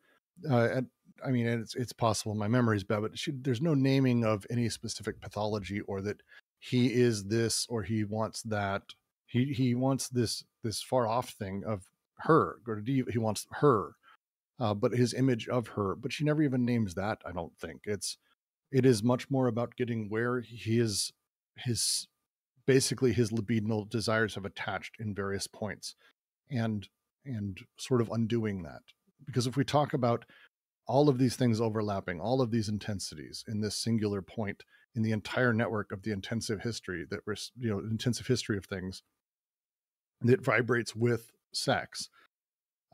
uh, at, I mean, it's it's possible my memory's bad, but she, there's no naming of any specific pathology or that he is this or he wants that he he wants this this far off thing of her. Gradiva, He wants her, uh, but his image of her. But she never even names that. I don't think it's. It is much more about getting where he is. His basically his libidinal desires have attached in various points, and and sort of undoing that. Because if we talk about all of these things overlapping, all of these intensities in this singular point in the entire network of the intensive history that we're, you know, intensive history of things, that vibrates with sex,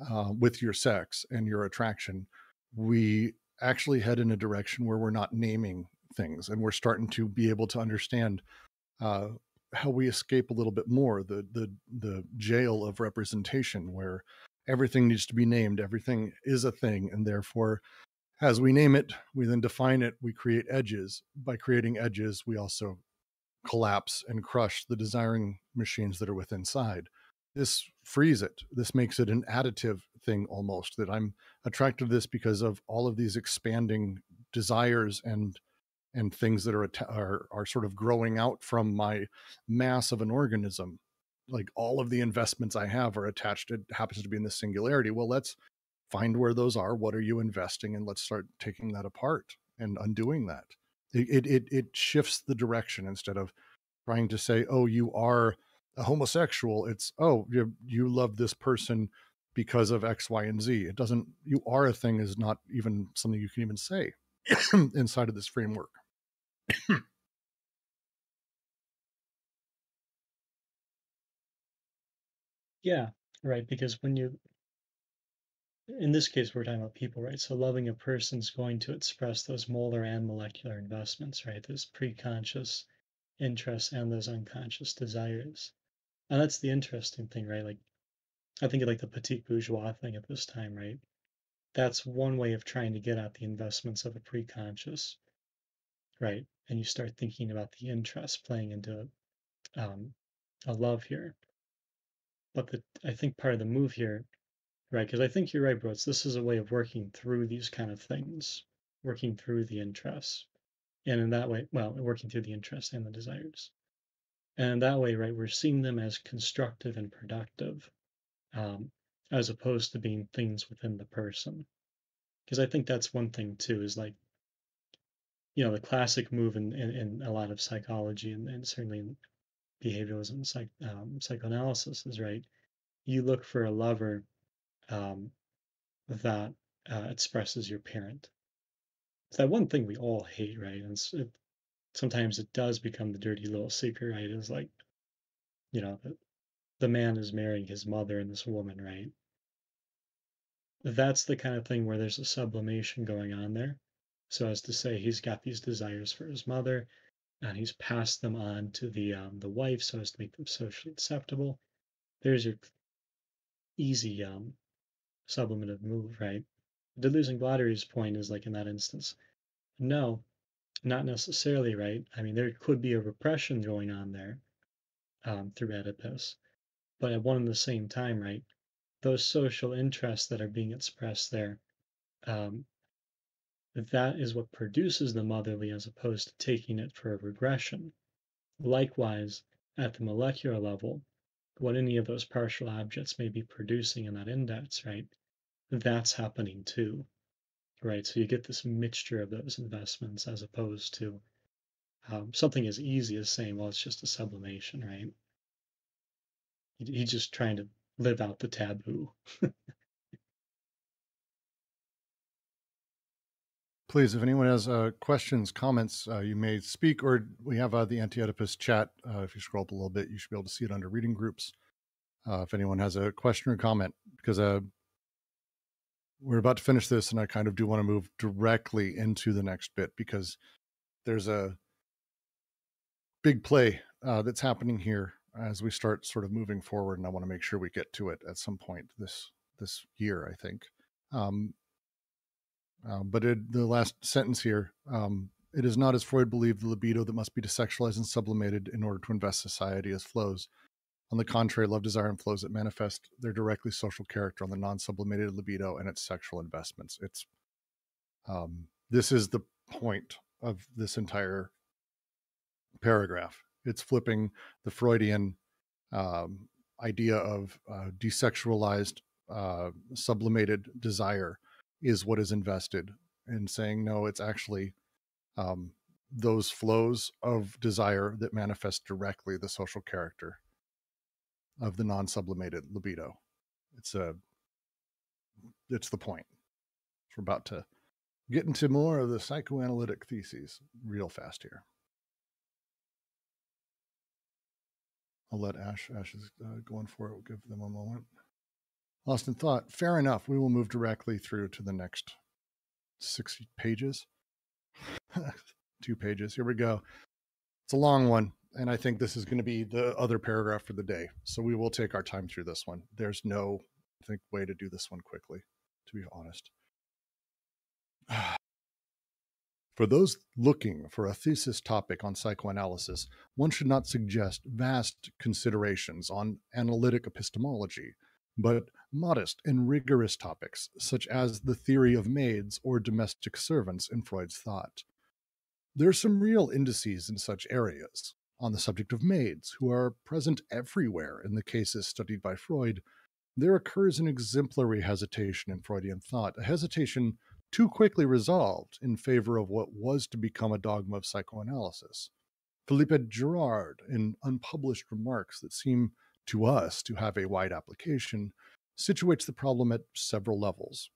uh, with your sex and your attraction, we actually head in a direction where we're not naming things and we're starting to be able to understand uh, how we escape a little bit more the the the jail of representation where everything needs to be named everything is a thing and therefore as we name it we then define it we create edges. By creating edges we also collapse and crush the desiring machines that are within inside. This frees it. This makes it an additive thing almost that I'm attracted to this because of all of these expanding desires and and things that are are are sort of growing out from my mass of an organism like all of the investments I have are attached it happens to be in the singularity. Well let's find where those are what are you investing and let's start taking that apart and undoing that. It it it shifts the direction instead of trying to say oh you are a homosexual it's oh you you love this person because of x y and z. It doesn't you are a thing is not even something you can even say inside of this framework yeah right because when you in this case we're talking about people right so loving a person is going to express those molar and molecular investments right those pre-conscious interests and those unconscious desires and that's the interesting thing, right? Like, I think of like the petit bourgeois thing at this time, right? That's one way of trying to get at the investments of a preconscious, right? And you start thinking about the interest playing into um, a love here. But the, I think part of the move here, right? Because I think you're right, bro. This is a way of working through these kind of things, working through the interests. And in that way, well, working through the interests and the desires. And that way, right, we're seeing them as constructive and productive, um, as opposed to being things within the person. Because I think that's one thing too, is like, you know, the classic move in, in, in a lot of psychology and, and certainly in behavioralism psych, um, psychoanalysis is right. You look for a lover um, that uh, expresses your parent. It's that one thing we all hate, right? And it, sometimes it does become the dirty little secret, right? Is like, you know, the, the man is marrying his mother and this woman, right? That's the kind of thing where there's a sublimation going on there. So as to say, he's got these desires for his mother, and he's passed them on to the um, the wife so as to make them socially acceptable. There's your easy um, sublimative move, right? Deleuze and Guattari's point is like in that instance, no, not necessarily, right? I mean, there could be a repression going on there um, through Oedipus, but at one and the same time, right? Those social interests that are being expressed there, um, that is what produces the motherly as opposed to taking it for a regression. Likewise, at the molecular level, what any of those partial objects may be producing in that index, right? That's happening too right? So you get this mixture of those investments as opposed to um, something as easy as saying, well, it's just a sublimation, right? He's just trying to live out the taboo. Please, if anyone has uh, questions, comments, uh, you may speak, or we have uh, the Anti Oedipus chat. Uh, if you scroll up a little bit, you should be able to see it under reading groups. Uh, if anyone has a question or comment, because uh, we're about to finish this and i kind of do want to move directly into the next bit because there's a big play that's happening here as we start sort of moving forward and i want to make sure we get to it at some point this this year i think um, uh, but it, the last sentence here um, it is not as freud believed the libido that must be desexualized and sublimated in order to invest society as flows on the contrary, love, desire, and flows that manifest their directly social character on the non-sublimated libido and its sexual investments. It's um, this is the point of this entire paragraph. It's flipping the Freudian um, idea of uh, desexualized, uh, sublimated desire is what is invested, and saying no, it's actually um, those flows of desire that manifest directly the social character of the non-sublimated libido. It's a it's the point. We're about to get into more of the psychoanalytic theses real fast here. I'll let Ash Ash is uh, going for it. We'll give them a moment. Lost in thought. Fair enough. We will move directly through to the next six pages. Two pages. Here we go. It's a long one and I think this is going to be the other paragraph for the day. So we will take our time through this one. There's no, I think, way to do this one quickly, to be honest. For those looking for a thesis topic on psychoanalysis, one should not suggest vast considerations on analytic epistemology, but modest and rigorous topics, such as the theory of maids or domestic servants in Freud's thought. There are some real indices in such areas. On the subject of maids, who are present everywhere in the cases studied by Freud, there occurs an exemplary hesitation in Freudian thought, a hesitation too quickly resolved in favor of what was to become a dogma of psychoanalysis. Philippe Girard, in unpublished remarks that seem to us to have a wide application, situates the problem at several levels.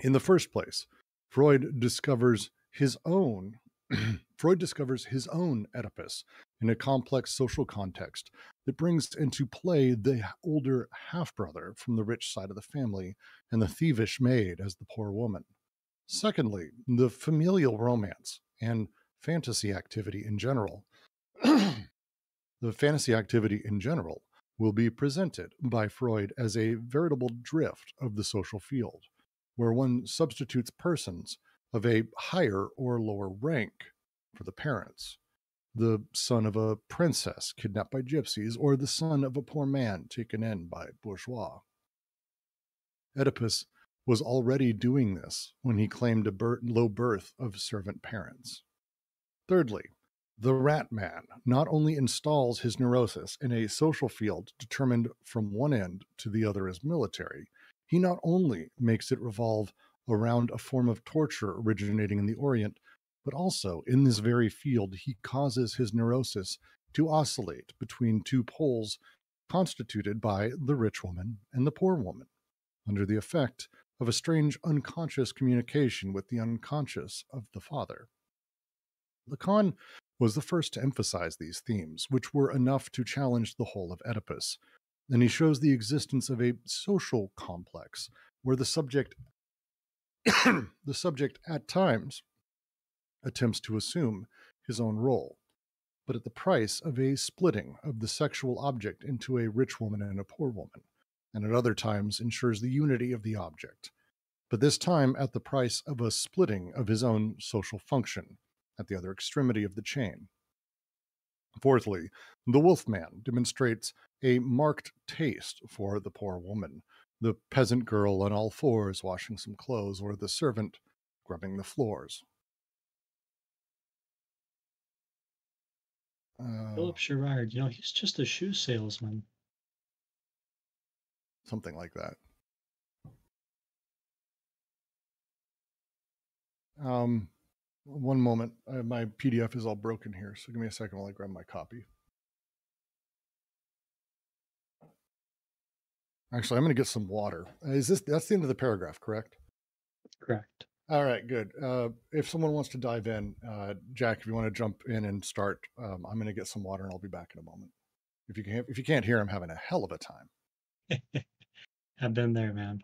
In the first place, Freud discovers his own Freud discovers his own Oedipus in a complex social context that brings into play the older half brother from the rich side of the family and the thievish maid as the poor woman. Secondly, the familial romance and fantasy activity in general. the fantasy activity in general will be presented by Freud as a veritable drift of the social field, where one substitutes persons of a higher or lower rank for the parents. The son of a princess kidnapped by gypsies, or the son of a poor man taken in by bourgeois. Oedipus was already doing this when he claimed a low birth of servant parents. Thirdly, the rat man not only installs his neurosis in a social field determined from one end to the other as military, he not only makes it revolve around a form of torture originating in the Orient, but also in this very field, he causes his neurosis to oscillate between two poles constituted by the rich woman and the poor woman, under the effect of a strange unconscious communication with the unconscious of the father. Lacan was the first to emphasize these themes, which were enough to challenge the whole of Oedipus. And he shows the existence of a social complex where the subject the subject at times attempts to assume his own role, but at the price of a splitting of the sexual object into a rich woman and a poor woman, and at other times ensures the unity of the object, but this time at the price of a splitting of his own social function at the other extremity of the chain. Fourthly, the wolfman demonstrates a marked taste for the poor woman, the peasant girl on all fours washing some clothes, or the servant grubbing the floors. Uh, Philip Girard, you know, he's just a shoe salesman. Something like that. Um, one moment. Uh, my PDF is all broken here, so give me a second while I grab my copy. Actually, I'm going to get some water. Uh, is this that's the end of the paragraph, correct? Correct. All right, good. Uh, if someone wants to dive in, uh, Jack, if you want to jump in and start, um, I'm going to get some water and I'll be back in a moment. If you can't, if you can't hear, I'm having a hell of a time. I've been there, man.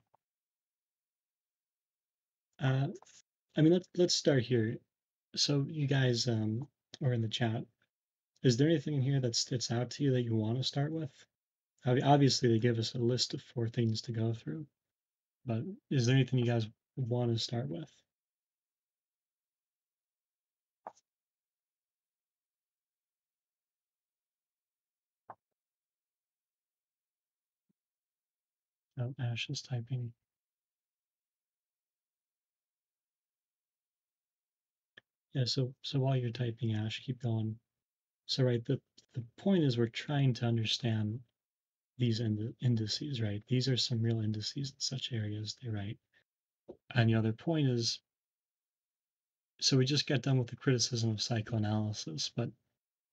Uh, I mean, let's let's start here so you guys um are in the chat. Is there anything in here that sticks out to you that you want to start with? Obviously, they give us a list of four things to go through, but is there anything you guys want to start with? Oh, Ash is typing. Yeah, so so while you're typing, Ash, keep going. So right, the the point is we're trying to understand these ind- indices, right? These are some real indices in such areas, they write. And the other point is, so we just got done with the criticism of psychoanalysis, but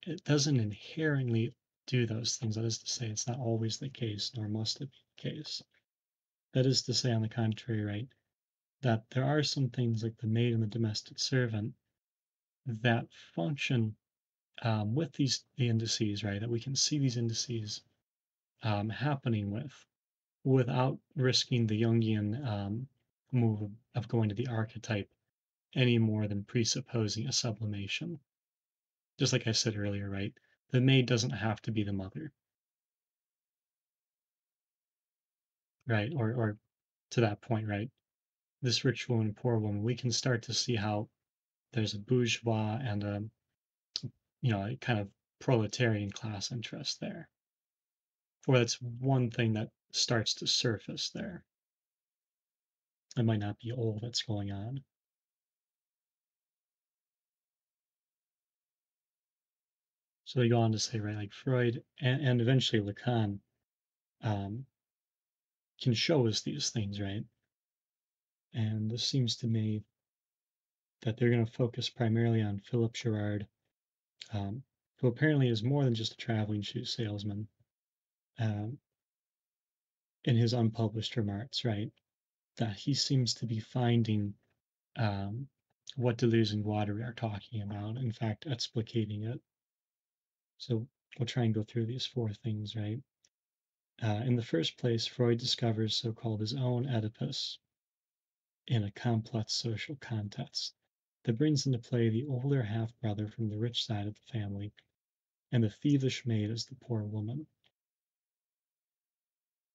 it doesn't inherently do those things. That is to say, it's not always the case, nor must it be the case. That is to say, on the contrary, right, that there are some things like the maid and the domestic servant that function um, with these the indices, right? That we can see these indices um, happening with without risking the Jungian um, move of, going to the archetype any more than presupposing a sublimation. Just like I said earlier, right? The maid doesn't have to be the mother. Right? Or or to that point, right? This rich woman, poor woman, we can start to see how there's a bourgeois and a you know kind of proletarian class interest there or that's one thing that starts to surface there. It might not be all that's going on. So they go on to say, right, like Freud and, and eventually Lacan um, can show us these things, right? And this seems to me that they're going to focus primarily on Philip Girard, um, who apparently is more than just a traveling shoe salesman. Um, in his unpublished remarks, right, that he seems to be finding um, what Deleuze and Guattari are talking about, in fact, explicating it. So we'll try and go through these four things, right? Uh, in the first place, Freud discovers so called his own Oedipus in a complex social context that brings into play the older half brother from the rich side of the family and the thievish maid as the poor woman.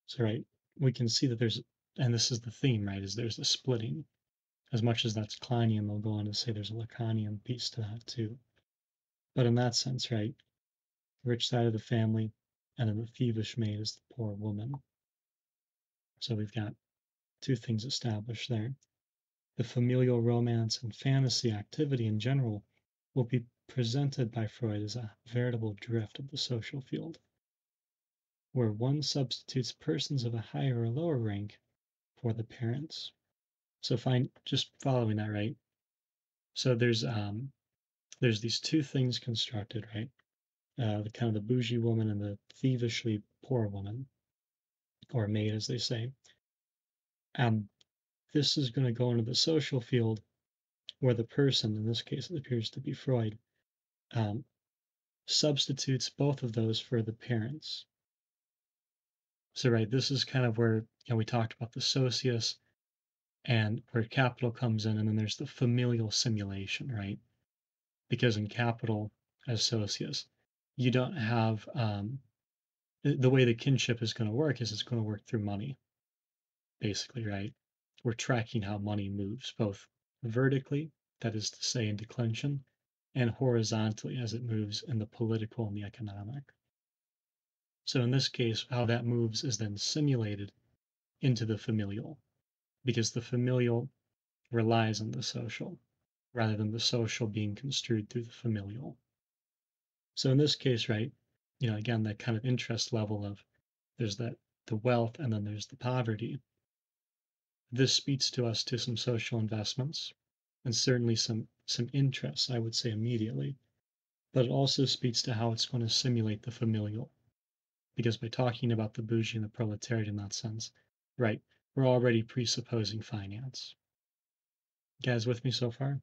So, right, we can see that there's, and this is the theme, right, is there's a splitting. As much as that's Kleinian, they'll go on to say there's a Lacanian piece to that too. But in that sense, right, the rich side of the family, and then the thievish maid is the poor woman. So we've got two things established there. The familial romance and fantasy activity in general will be presented by Freud as a veritable drift of the social field, where one substitutes persons of a higher or lower rank for the parents. So find just following that right. So there's um there's these two things constructed, right? uh, the kind of the bougie woman and the thievishly poor woman, or maid, as they say. And this is going to go into the social field where the person, in this case it appears to be Freud, um, substitutes both of those for the parents. So, right, this is kind of where you know, we talked about the socius and where capital comes in, and then there's the familial simulation, right? Because in capital, as socius, you don't have um, the way the kinship is going to work is it's going to work through money, basically, right? We're tracking how money moves both vertically, that is to say, in declension, and horizontally as it moves in the political and the economic. So in this case, how that moves is then simulated into the familial, because the familial relies on the social, rather than the social being construed through the familial. So in this case, right, you know, again, that kind of interest level of there's that the wealth and then there's the poverty. This speaks to us to some social investments and certainly some some interests, I would say immediately. But it also speaks to how it's going to simulate the familial. Because by talking about the bougie and the proletariat in that sense, right, we're already presupposing finance. You guys with me so far?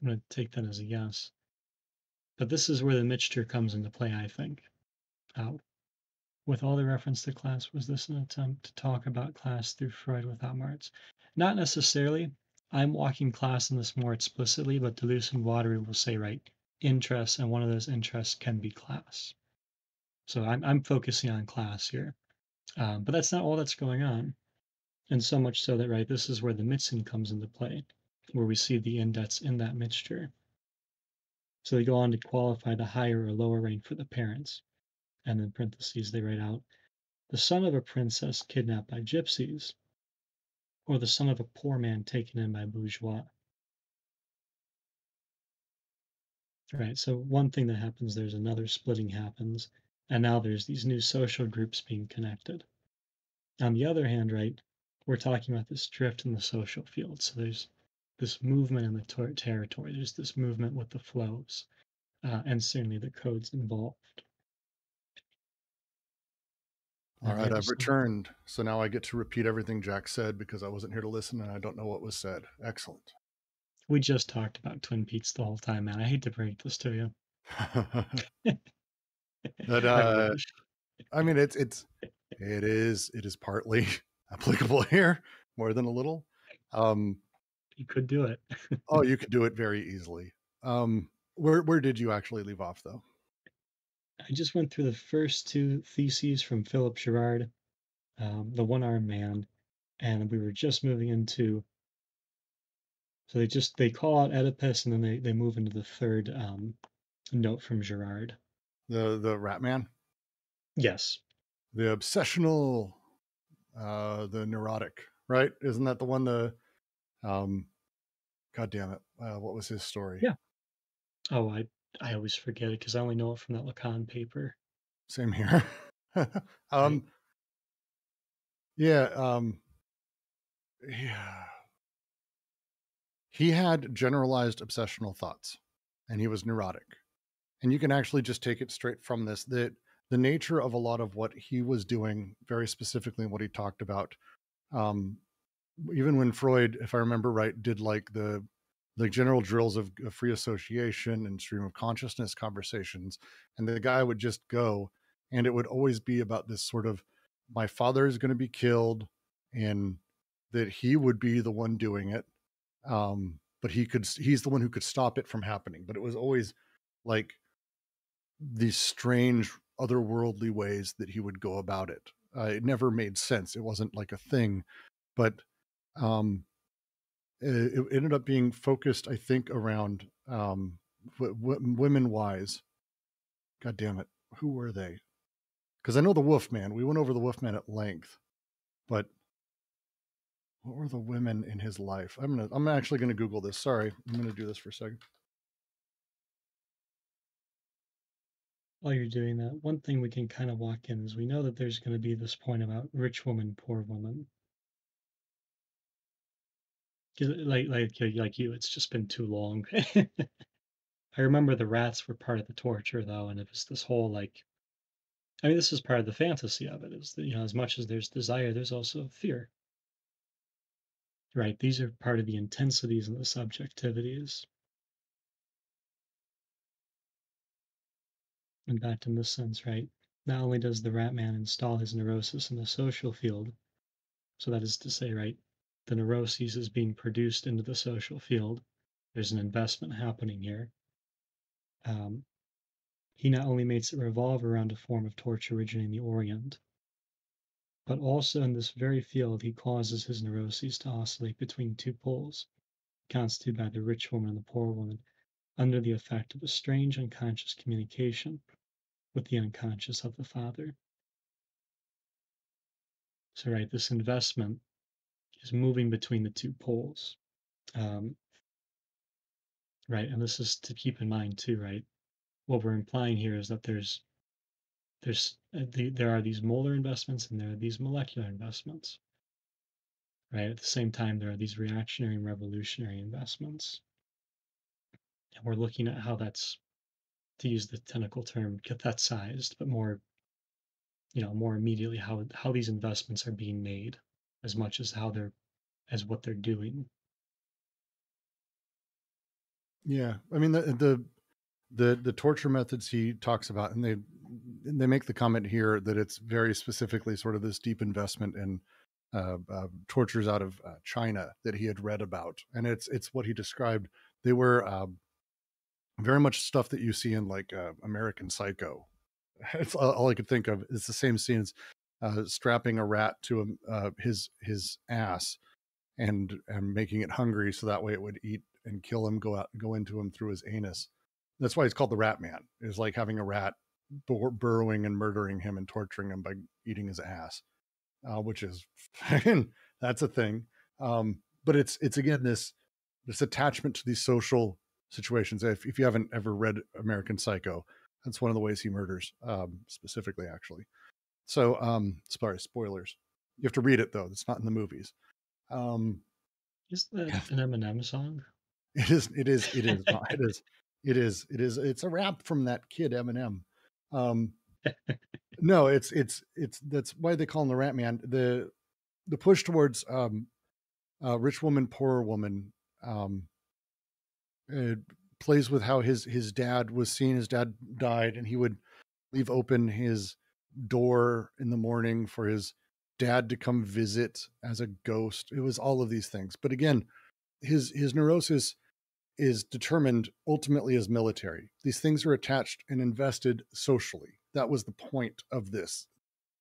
I'm going to take that as a yes. But this is where the mixture comes into play, I think. Uh, with all the reference to class, was this an attempt to talk about class through Freud without Marx? Not necessarily. I'm walking class in this more explicitly, but Deleuze and Guattari will say, right, interests, and one of those interests can be class. So I'm, I'm focusing on class here. Um, but that's not all that's going on. And so much so that, right, this is where the mixing comes into play where we see the index in that mixture. So they go on to qualify the higher or lower rank for the parents. And in parentheses, they write out the son of a princess kidnapped by gypsies, or the son of a poor man taken in by bourgeois. Right, so one thing that happens, there's another splitting happens, and now there's these new social groups being connected. On the other hand, right, we're talking about this drift in the social field. So there's this movement in the ter- territory. There's this movement with the flows, uh, and certainly the codes involved. All right, I've returned. So now I get to repeat everything Jack said because I wasn't here to listen and I don't know what was said. Excellent. We just talked about Twin Peaks the whole time, man. I hate to break this to you. but uh, I mean, it's it's it is it is partly applicable here more than a little. Um, you could do it. oh, you could do it very easily. Um, where where did you actually leave off though? I just went through the first two theses from Philip Girard, um, the one-armed man, and we were just moving into. So they just they call out Oedipus, and then they they move into the third um, note from Girard. The the Rat Man, Yes. the obsessional, uh, the neurotic, right? Isn't that the one? The um, God damn it, uh, what was his story? Yeah. Oh, I I always forget it because I only know it from that Lacan paper. Same here. Um, yeah, um, yeah. He had generalized obsessional thoughts, and he was neurotic. And you can actually just take it straight from this that the nature of a lot of what he was doing, very specifically what he talked about, um, even when Freud, if I remember right, did like the the general drills of, free association and stream of consciousness conversations, and the guy would just go, and it would always be about this sort of my father is going to be killed, and that he would be the one doing it, um, but he could he's the one who could stop it from happening. But it was always like these strange otherworldly ways that he would go about it. Uh, it never made sense. It wasn't like a thing, but um, it, ended up being focused, I think, around um, women wise. God damn it, who were they? Because I know the Wolfman. We went over the Wolfman at length, but what were the women in his life? I'm gonna. I'm actually gonna Google this. Sorry, I'm gonna do this for a second. While you're doing that, one thing we can kind of walk in is we know that there's going to be this point about rich woman, poor woman. Like like like you, it's just been too long. I remember the rats were part of the torture though, and it was this whole like I mean, this is part of the fantasy of it, is that you know, as much as there's desire, there's also fear. Right? These are part of the intensities and the subjectivities. In fact, in this sense, right? Not only does the rat man install his neurosis in the social field, so that is to say, right, the neuroses is being produced into the social field. There's an investment happening here. Um, he not only makes it revolve around a form of torture originating in the Orient, but also in this very field he causes his neuroses to oscillate between two poles, constituted by the rich woman and the poor woman, under the effect of a strange unconscious communication with the unconscious of the father. So, right, this investment is moving between the two poles. Um, right, and this is to keep in mind too, right? What we're implying here is that there's there's uh, the, there are these molar investments and there are these molecular investments. Right, at the same time, there are these reactionary and revolutionary investments, and we're looking at how that's to use the technical term cathetsized, but more you know more immediately how how these investments are being made as much as how they're as what they're doing Yeah, I mean the the the the torture methods he talks about, and they they make the comment here that it's very specifically sort of this deep investment in uh, uh, tortures out of uh, China that he had read about, and it's it's what he described. They were um, very much stuff that you see in like uh, American Psycho. It's all, all I could think of. It's the same scenes, uh, strapping a rat to uh, his his ass, and and making it hungry so that way it would eat and kill him, go out, go into him through his anus. That's why he's called the Rat Man. It's like having a rat bur- burrowing and murdering him and torturing him by eating his ass, uh, which is that's a thing. Um, but it's it's again this this attachment to these social situations. If if you haven't ever read American Psycho, that's one of the ways he murders um, specifically, actually. So, um, sorry, spoilers. You have to read it though. It's not in the movies. Um, is that an eminem song it is. It is. It is. not- it is. It is. It is. It's a rap from that kid Eminem. Um, no, it's it's it's that's why they call him the Rat Man. The the push towards um, uh, rich woman, poor woman, um, it plays with how his his dad was seen. His dad died, and he would leave open his door in the morning for his dad to come visit as a ghost. It was all of these things, but again, his his neurosis is determined ultimately as military. These things are attached and invested socially. That was the point of this.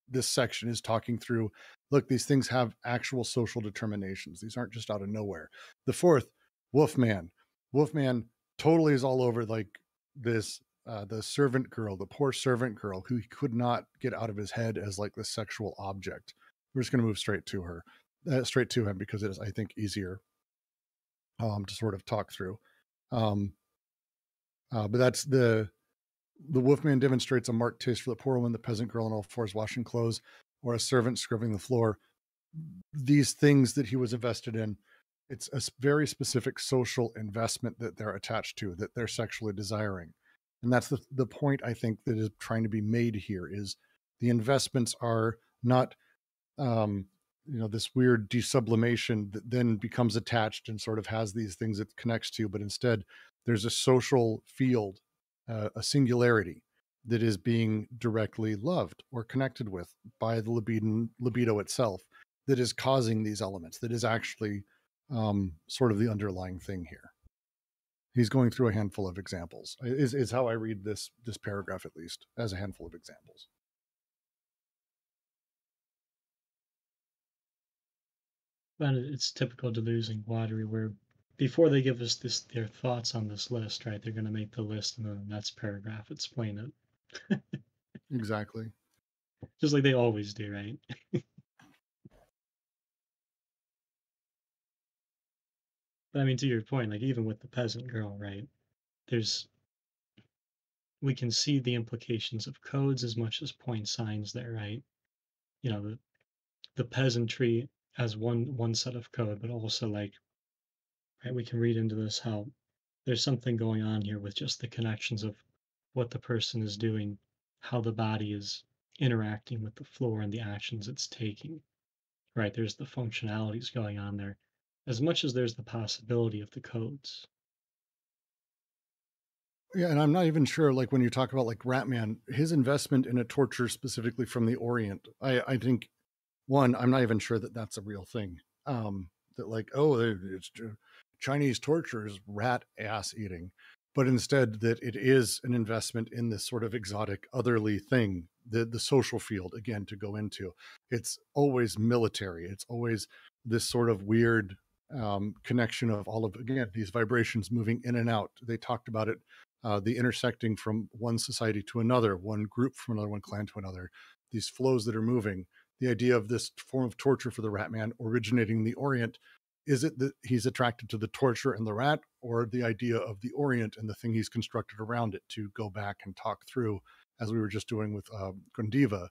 This section is talking through look, these things have actual social determinations. These aren't just out of nowhere. The fourth, Wolfman. Wolfman totally is all over like this uh, the servant girl, the poor servant girl who he could not get out of his head as like the sexual object. We're just going to move straight to her, uh, straight to him because it is, I think, easier um, to sort of talk through. Um, uh, but that's the the wolfman demonstrates a marked taste for the poor woman, the peasant girl on all fours washing clothes, or a servant scrubbing the floor. These things that he was invested in, it's a very specific social investment that they're attached to, that they're sexually desiring. And that's the, the point I think that is trying to be made here is the investments are not um, you know this weird desublimation that then becomes attached and sort of has these things it connects to but instead there's a social field uh, a singularity that is being directly loved or connected with by the libido, libido itself that is causing these elements that is actually um, sort of the underlying thing here he's going through a handful of examples is, is how i read this this paragraph at least as a handful of examples But it's typical Deleuze Guattari where before they give us this their thoughts on this list, right? They're going to make the list and then the next paragraph explain it. exactly. Just like they always do, right? but I mean, to your point, like even with the peasant girl, right? There's we can see the implications of codes as much as point signs there, right? You know, the the peasantry as one one set of code, but also like right, we can read into this how there's something going on here with just the connections of what the person is doing, how the body is interacting with the floor and the actions it's taking. Right, there's the functionalities going on there, as much as there's the possibility of the codes. Yeah, and I'm not even sure, like when you talk about like Ratman, his investment in a torture specifically from the Orient, I, I think one, I'm not even sure that that's a real thing. Um, that like, oh, it's Chinese torture is rat ass eating, but instead that it is an investment in this sort of exotic, otherly thing, the the social field again to go into. It's always military. It's always this sort of weird um, connection of all of again these vibrations moving in and out. They talked about it, uh, the intersecting from one society to another, one group from another, one clan to another. These flows that are moving the idea of this form of torture for the rat man originating in the Orient. Is it that he's attracted to the torture and the rat, or the idea of the Orient and the thing he's constructed around it to go back and talk through, as we were just doing with uh, Gradiva?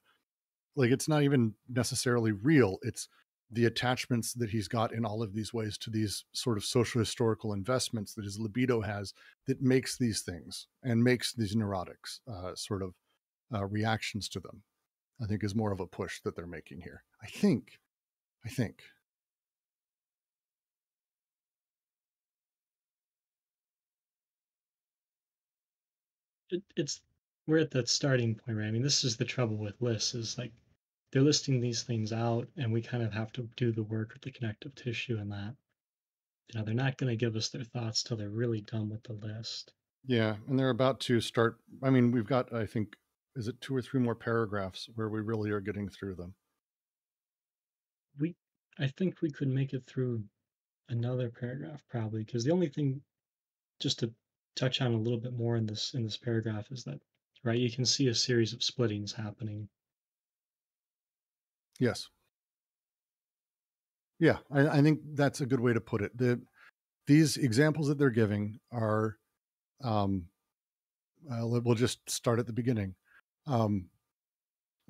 Like, it's not even necessarily real. It's the attachments that he's got in all of these ways to these sort of social historical investments that his libido has that makes these things and makes these neurotics uh, sort of uh, reactions to them. I think is more of a push that they're making here. I think. I think. It, it's we're at that starting point, right? I mean, this is the trouble with lists is like they're listing these things out, and we kind of have to do the work of the connective tissue in that. You know, they're not going to give us their thoughts till they're really done with the list. Yeah, and they're about to start. I mean, we've got, I think, is it two or three more paragraphs where we really are getting through them? We, I think we could make it through another paragraph probably because the only thing, just to touch on a little bit more in this in this paragraph is that right you can see a series of splittings happening. Yes. Yeah, I, I think that's a good way to put it. The these examples that they're giving are um, uh, we'll just start at the beginning. Um,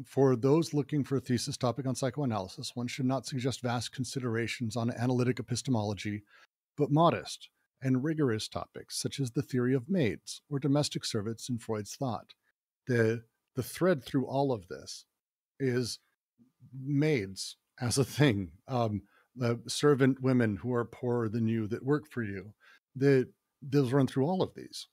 for those looking for a thesis topic on psychoanalysis, one should not suggest vast considerations on analytic epistemology, but modest and rigorous topics such as the theory of maids or domestic servants in Freud's thought. The, the thread through all of this is maids as a thing, um, the servant women who are poorer than you that work for you. That those run through all of these.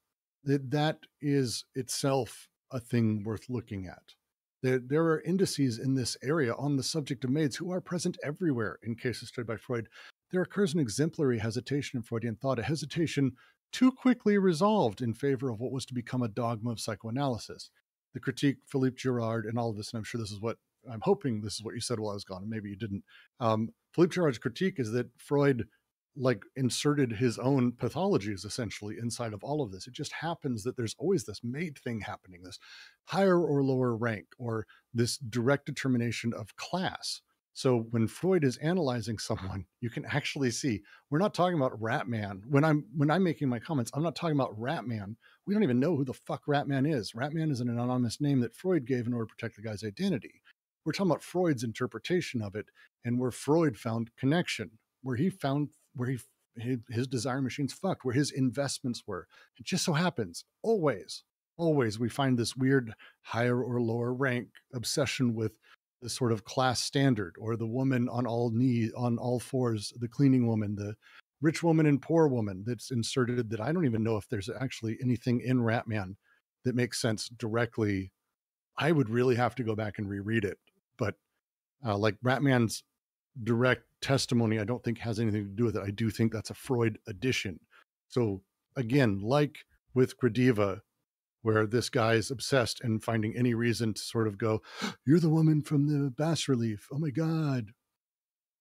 That, that is itself a thing worth looking at. There, there are indices in this area on the subject of maids who are present everywhere in cases studied by Freud. There occurs an exemplary hesitation in Freudian thought, a hesitation too quickly resolved in favor of what was to become a dogma of psychoanalysis. The critique, Philippe Girard, and all of this, and I'm sure this is what I'm hoping this is what you said while I was gone, and maybe you didn't. Um, Philippe Girard's critique is that Freud like inserted his own pathologies essentially inside of all of this. It just happens that there's always this maid thing happening, this higher or lower rank, or this direct determination of class. So when Freud is analyzing someone, you can actually see we're not talking about Ratman. When I'm when I'm making my comments, I'm not talking about Ratman. We don't even know who the fuck Ratman is. Ratman is an anonymous name that Freud gave in order to protect the guy's identity. We're talking about Freud's interpretation of it and where Freud found connection, where he found where he his desire machines fucked, where his investments were. It just so happens, always, always, we find this weird higher or lower rank obsession with the sort of class standard or the woman on all knee on all fours the cleaning woman the rich woman and poor woman that's inserted that i don't even know if there's actually anything in ratman that makes sense directly i would really have to go back and reread it uh, like ratman's direct testimony i don't think has anything to do with it i do think that's a freud addition so again like with gradiva where this guy is obsessed and finding any reason to sort of go, You're the woman from the bas relief. Oh my God.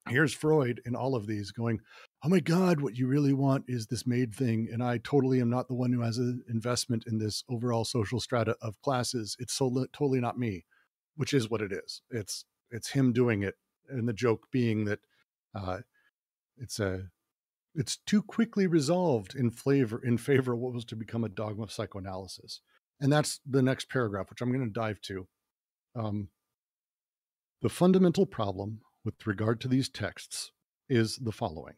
Here's Freud in all of these going, Oh my God, what you really want is this maid thing. And I totally am not the one who has an investment in this overall social strata of classes. It's so totally not me, which is what it is. It's it's him doing it. And the joke being that uh, it's a it's too quickly resolved in flavor in favor of what was to become a dogma of psychoanalysis and that's the next paragraph, which I'm going to dive to. Um, the fundamental problem with regard to these texts is the following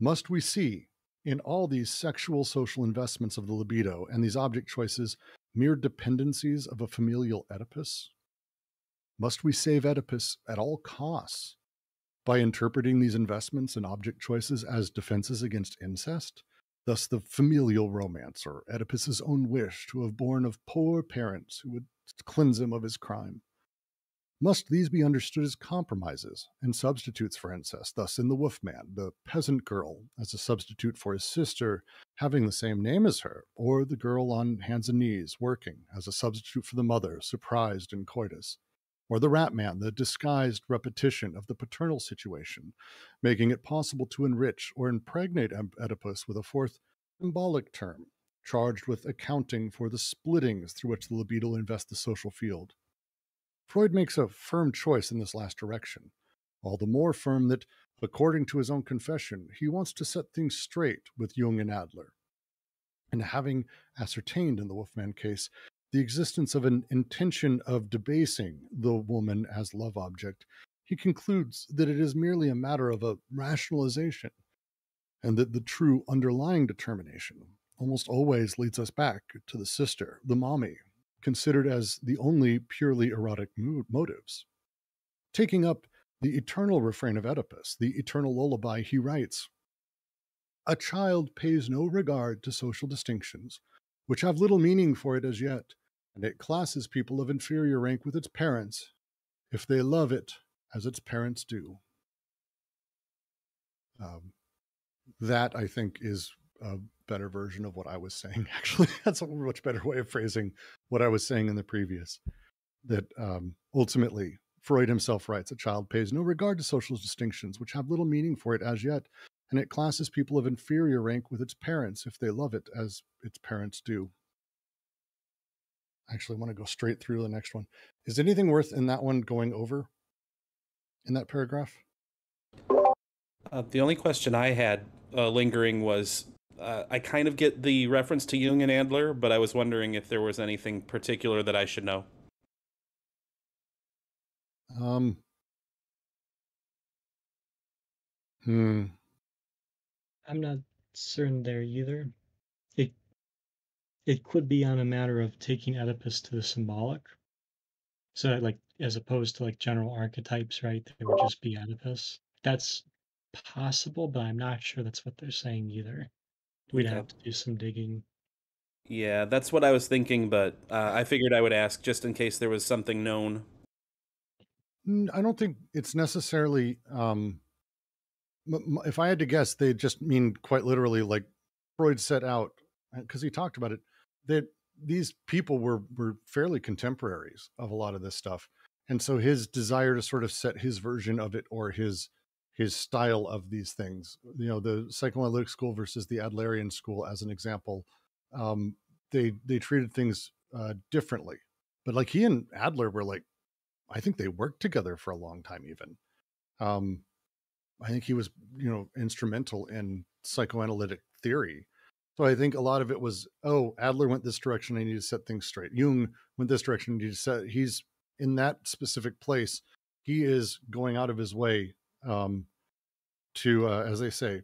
Must we see in all these sexual social investments of the libido and these object choices mere dependencies of a familial Oedipus? Must we save Oedipus at all costs by interpreting these investments and object choices as defenses against incest? Thus, the familial romance, or Oedipus's own wish to have born of poor parents who would cleanse him of his crime. Must these be understood as compromises and substitutes for incest? Thus, in The Wolfman, the peasant girl as a substitute for his sister having the same name as her, or the girl on hands and knees working as a substitute for the mother surprised in coitus or the rat man, the disguised repetition of the paternal situation, making it possible to enrich or impregnate Oedipus with a fourth symbolic term, charged with accounting for the splittings through which the libido invests the social field. Freud makes a firm choice in this last direction, all the more firm that, according to his own confession, he wants to set things straight with Jung and Adler. And having ascertained in the Wolfman case the existence of an intention of debasing the woman as love object, he concludes that it is merely a matter of a rationalization, and that the true underlying determination almost always leads us back to the sister, the mommy, considered as the only purely erotic motives. Taking up the eternal refrain of Oedipus, the eternal lullaby, he writes A child pays no regard to social distinctions, which have little meaning for it as yet, and it classes people of inferior rank with its parents if they love it as its parents do. Um, that I think is a better version of what I was saying. Actually, that's a much better way of phrasing what I was saying in the previous. That um, ultimately, Freud himself writes a child pays no regard to social distinctions, which have little meaning for it as yet, and it classes people of inferior rank with its parents if they love it as its parents do actually want to go straight through the next one. Is anything worth in that one going over in that paragraph? Uh, the only question I had uh, lingering was uh, I kind of get the reference to Jung and Adler, but I was wondering if there was anything particular that I should know. Um. Hmm. I'm not certain there either it could be on a matter of taking Oedipus to the symbolic. So like as opposed to like general archetypes, right? They would just be Oedipus. That's possible, but I'm not sure that's what they're saying either. We'd okay. have to do some digging. Yeah, that's what I was thinking, but uh, I figured I would ask just in case there was something known. I don't think it's necessarily. Um, if I had to guess, they just mean quite literally like Freud set out because he talked about it that these people were were fairly contemporaries of a lot of this stuff and so his desire to sort of set his version of it or his his style of these things. You know, the psychoanalytic school versus the Adlerian school, as an example, um, they they treated things uh, differently. But like he and Adler were like, I think they worked together for a long time. Even, um, I think he was you know instrumental in psychoanalytic theory. So I think a lot of it was, oh, Adler went this direction. I need to set things straight. Jung went this direction. I need to set. He's in that specific place. He is going out of his way um, to, uh, as they say,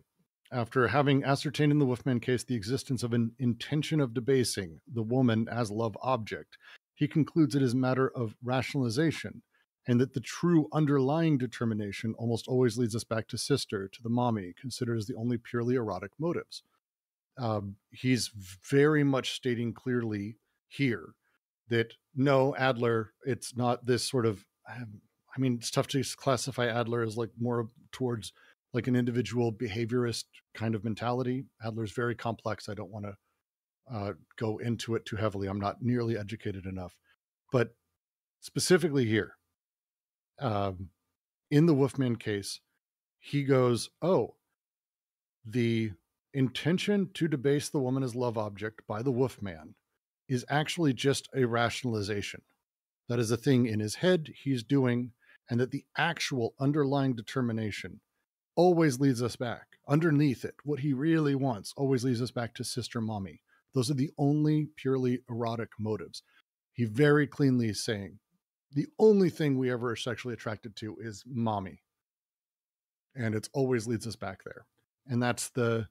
after having ascertained in the Wolfman case the existence of an intention of debasing the woman as love object, he concludes it is a matter of rationalization and that the true underlying determination almost always leads us back to sister, to the mommy, considered as the only purely erotic motives. Um, he's very much stating clearly here that no, Adler, it's not this sort of. Um, I mean, it's tough to classify Adler as like more towards like an individual behaviorist kind of mentality. Adler's very complex. I don't want to uh, go into it too heavily. I'm not nearly educated enough. But specifically here, um, in the Wolfman case, he goes, Oh, the intention to debase the woman as love object by the Wolfman is actually just a rationalization. That is a thing in his head he's doing, and that the actual underlying determination always leads us back. Underneath it, what he really wants always leads us back to sister mommy. Those are the only purely erotic motives. He very cleanly is saying the only thing we ever are sexually attracted to is mommy. And it always leads us back there. And that's the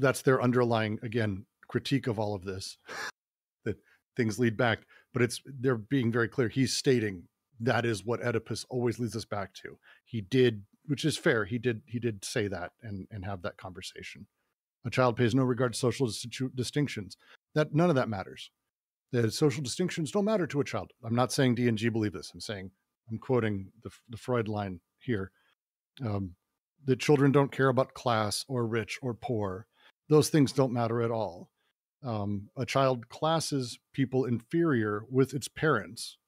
that's their underlying again critique of all of this that things lead back but it's they're being very clear he's stating that is what oedipus always leads us back to. He did which is fair he did he did say that and and have that conversation. A child pays no regard to social distinctions. That none of that matters. The social distinctions don't matter to a child. I'm not saying d and g believe this. I'm saying i'm quoting the, the freud line here um, that children don't care about class or rich or poor those things don't matter at all. Um, a child classes people inferior with its parents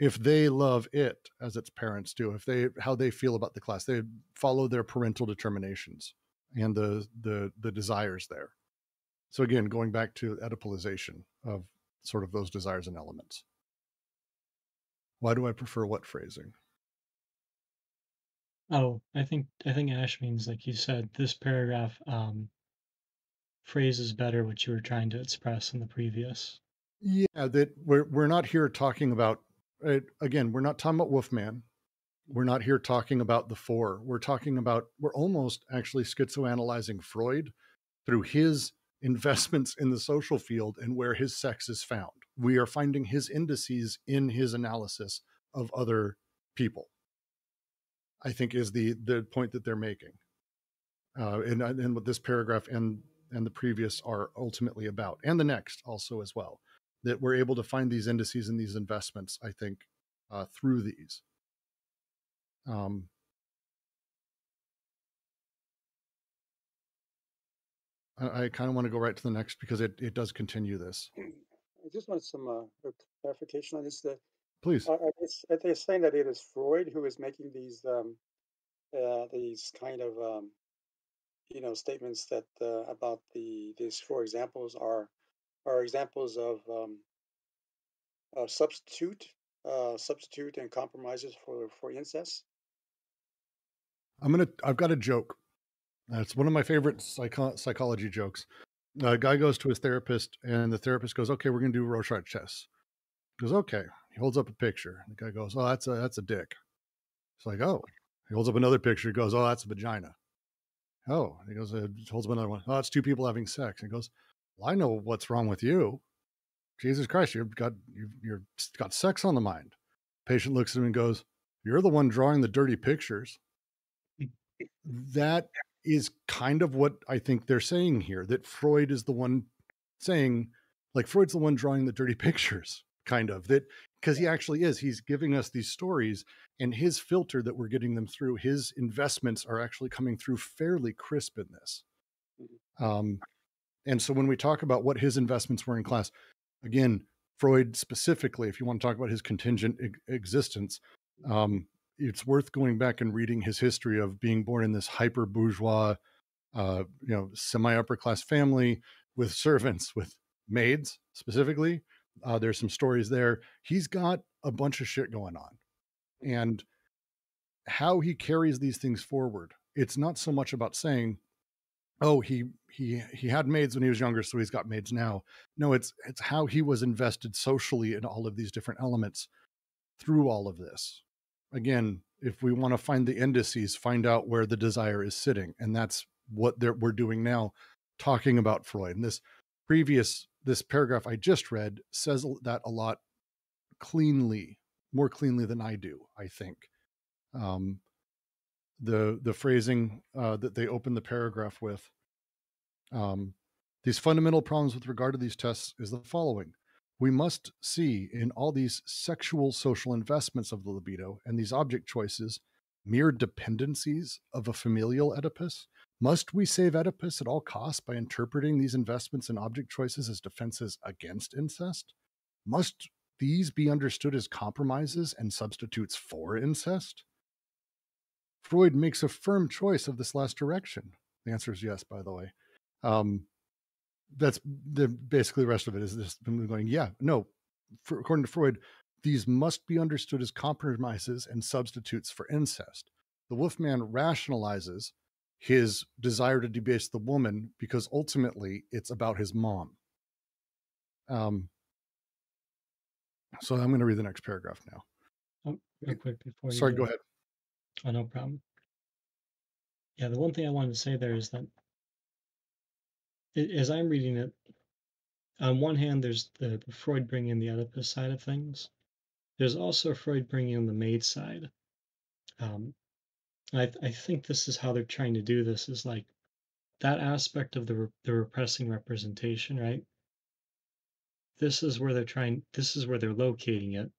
if they love it as its parents do if they how they feel about the class. They follow their parental determinations and the the the desires there. So again going back to oedipalization of sort of those desires and elements. Why do i prefer what phrasing? Oh, I think I think Ash means like you said, this paragraph um phrases better what you were trying to express in the previous. Yeah, that we're we're not here talking about uh, again, we're not talking about Wolfman. We're not here talking about the four. We're talking about we're almost actually schizoanalyzing Freud through his investments in the social field and where his sex is found. We are finding his indices in his analysis of other people. I think is the the point that they're making. Uh, and and with this paragraph and and the previous are ultimately about, and the next also as well. That we're able to find these indices and these investments, I think, uh, through these. Um, I, I kind of want to go right to the next because it, it does continue this. I just want some uh, clarification on this. That Please. are, are they saying that it is Freud who is making these um, uh, these kind of um, you know statements that uh, about the these four examples are are examples of um, uh, substitute uh, substitute and compromises for for incest. I'm gonna. I've got a joke. It's one of my favorite psycho- psychology jokes. A guy goes to his therapist, and the therapist goes, "Okay, we're gonna do Rorschach tests." He goes, "Okay." He holds up a picture. The guy goes, "Oh, that's a that's a dick." It's like, "Oh." He holds up another picture. He goes, "Oh, that's a vagina." Oh, he goes, uh, holds up another one. Oh, it's two people having sex. He goes, well, I know what's wrong with you. Jesus Christ, you've got you've you're got sex on the mind. Patient looks at him and goes, You're the one drawing the dirty pictures. that is kind of what I think they're saying here, that Freud is the one saying, like Freud's the one drawing the dirty pictures, kind of. That because he actually is. He's giving us these stories, and his filter that we're getting them through, his investments are actually coming through fairly crisp in this. Mm-hmm. Um, and so when we talk about what his investments were in class, again, Freud specifically, if you want to talk about his contingent e- existence, um, it's worth going back and reading his history of being born in this hyper bourgeois, uh, you know, semi upper class family with servants, with maids specifically. Uh, there's some stories there. He's got a bunch of shit going on, and how he carries these things forward. It's not so much about saying, "Oh, he he he had maids when he was younger, so he's got maids now." No, it's it's how he was invested socially in all of these different elements through all of this. Again, if we want to find the indices, find out where the desire is sitting, and that's what we're doing now, talking about Freud. And this previous this paragraph I just read says that a lot cleanly, more cleanly than I do. I think um, the the phrasing uh, that they open the paragraph with. Um, these fundamental problems with regard to these tests is the following: we must see in all these sexual social investments of the libido and these object choices mere dependencies of a familial Oedipus? Must we save Oedipus at all costs by interpreting these investments and object choices as defenses against incest? Must these be understood as compromises and substitutes for incest? Freud makes a firm choice of this last direction. The answer is yes, by the way. Um, that's the basically the rest of it is just going, yeah, no, for, according to Freud, these must be understood as compromises and substitutes for incest. The Wolfman rationalizes his desire to debase the woman because ultimately it's about his mom. Um, so I'm going to read the next paragraph now. Oh, real quick before. Sorry, go ahead. Oh, no problem. Yeah, the one thing I wanted to say there is that as I'm reading it, on one hand, there's the, the Freud bringing in the Oedipus side of things. There's also Freud bringing in the maid side. Um, I, I think this is how they're trying to do this is like that aspect of the, re- the repressing representation, right? This is where they're trying, this is where they're locating it,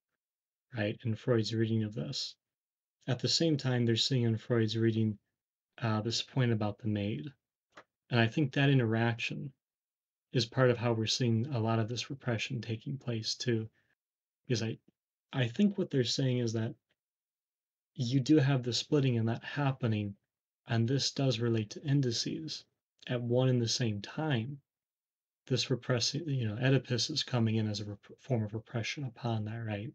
right? In Freud's reading of this. At the same time, they're seeing in Freud's reading uh, this point about the maid. And I think that interaction is part of how we're seeing a lot of this repression taking place too. Because I I think what they're saying is that you do have the splitting and that happening, and this does relate to indices at one and the same time. This repressing, you know, Oedipus is coming in as a rep- form of repression upon that, right?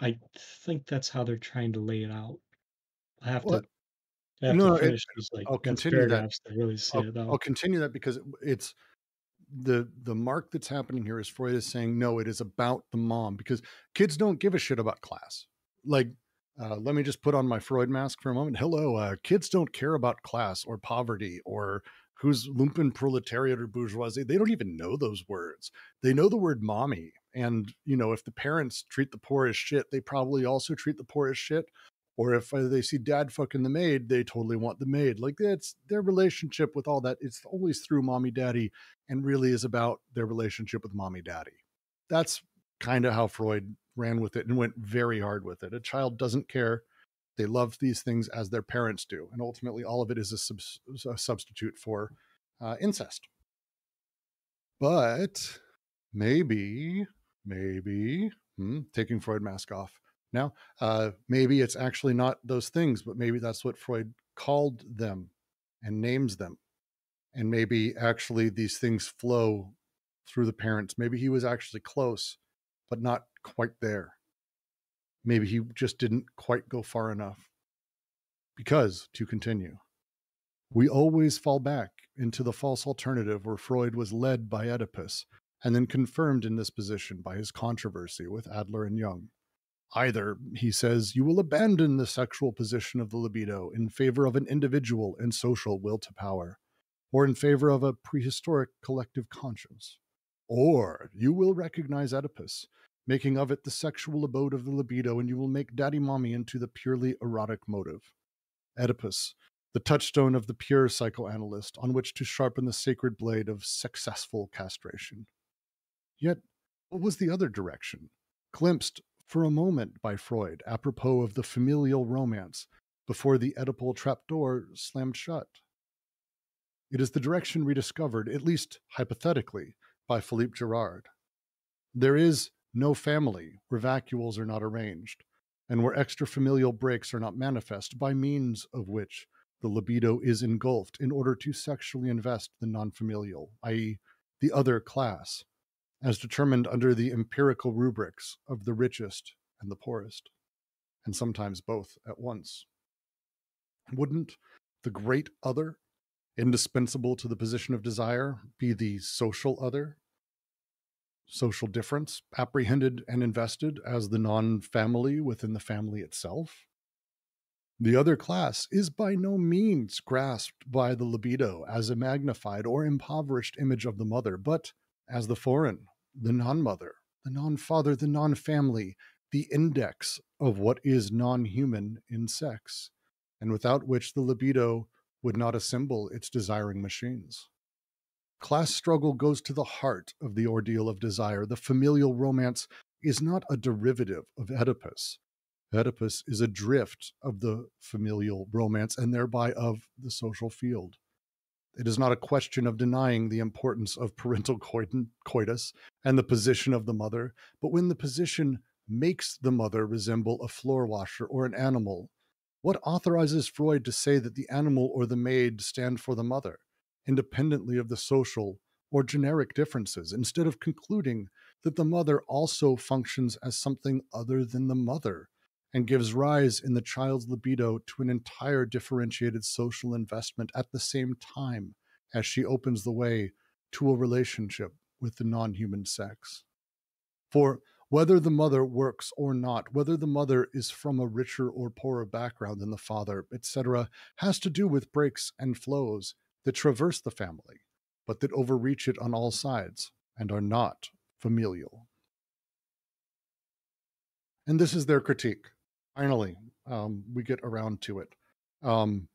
I think that's how they're trying to lay it out. I have well, to I have no, to finish it, these like I'll continue that. To really see I'll, it I'll continue that because it's the the mark that's happening here is Freud is saying no, it is about the mom because kids don't give a shit about class. Like, uh, let me just put on my Freud mask for a moment. Hello, uh, kids don't care about class or poverty or who's lumpen proletariat or bourgeoisie. They don't even know those words. They know the word mommy. And, you know, if the parents treat the poor as shit, they probably also treat the poor as shit or if uh, they see dad fucking the maid, they totally want the maid. Like it's their relationship with all that. It's always through mommy daddy and really is about their relationship with mommy daddy. That's kind of how Freud ran with it and went very hard with it. A child doesn't care. They love these things as their parents do. And ultimately, all of it is a, sub- a substitute for uh, incest. But maybe, maybe, hmm, taking Freud mask off now, uh, maybe it's actually not those things, but maybe that's what Freud called them and names them. And maybe actually these things flow through the parents. Maybe he was actually close, but not quite there. Maybe he just didn't quite go far enough. Because, to continue, we always fall back into the false alternative where Freud was led by Oedipus and then confirmed in this position by his controversy with Adler and Jung. Either, he says, you will abandon the sexual position of the libido in favor of an individual and social will to power, or in favor of a prehistoric collective conscience. Or you will recognize Oedipus, making of it the sexual abode of the libido, and you will make daddy mommy into the purely erotic motive. Oedipus, the touchstone of the pure psychoanalyst on which to sharpen the sacred blade of successful castration. Yet, what was the other direction? Glimpsed for a moment by Freud apropos of the familial romance before the Oedipal trapdoor slammed shut. It is the direction rediscovered, at least hypothetically, by Philippe Girard. There is no family where vacuoles are not arranged, and where extrafamilial breaks are not manifest, by means of which the libido is engulfed in order to sexually invest the non familial, i.e., the other class, as determined under the empirical rubrics of the richest and the poorest, and sometimes both at once. Wouldn't the great other, indispensable to the position of desire, be the social other? Social difference, apprehended and invested as the non family within the family itself? The other class is by no means grasped by the libido as a magnified or impoverished image of the mother, but as the foreign, the non mother, the non father, the non family, the index of what is non human in sex, and without which the libido would not assemble its desiring machines. Class struggle goes to the heart of the ordeal of desire. The familial romance is not a derivative of Oedipus. Oedipus is a drift of the familial romance and thereby of the social field. It is not a question of denying the importance of parental coitus and the position of the mother, but when the position makes the mother resemble a floor washer or an animal, what authorizes Freud to say that the animal or the maid stand for the mother, independently of the social or generic differences, instead of concluding that the mother also functions as something other than the mother and gives rise in the child's libido to an entire differentiated social investment at the same time as she opens the way to a relationship with the non human sex. For whether the mother works or not, whether the mother is from a richer or poorer background than the father, etc., has to do with breaks and flows that traverse the family, but that overreach it on all sides and are not familial. And this is their critique finally um, we get around to it. Um,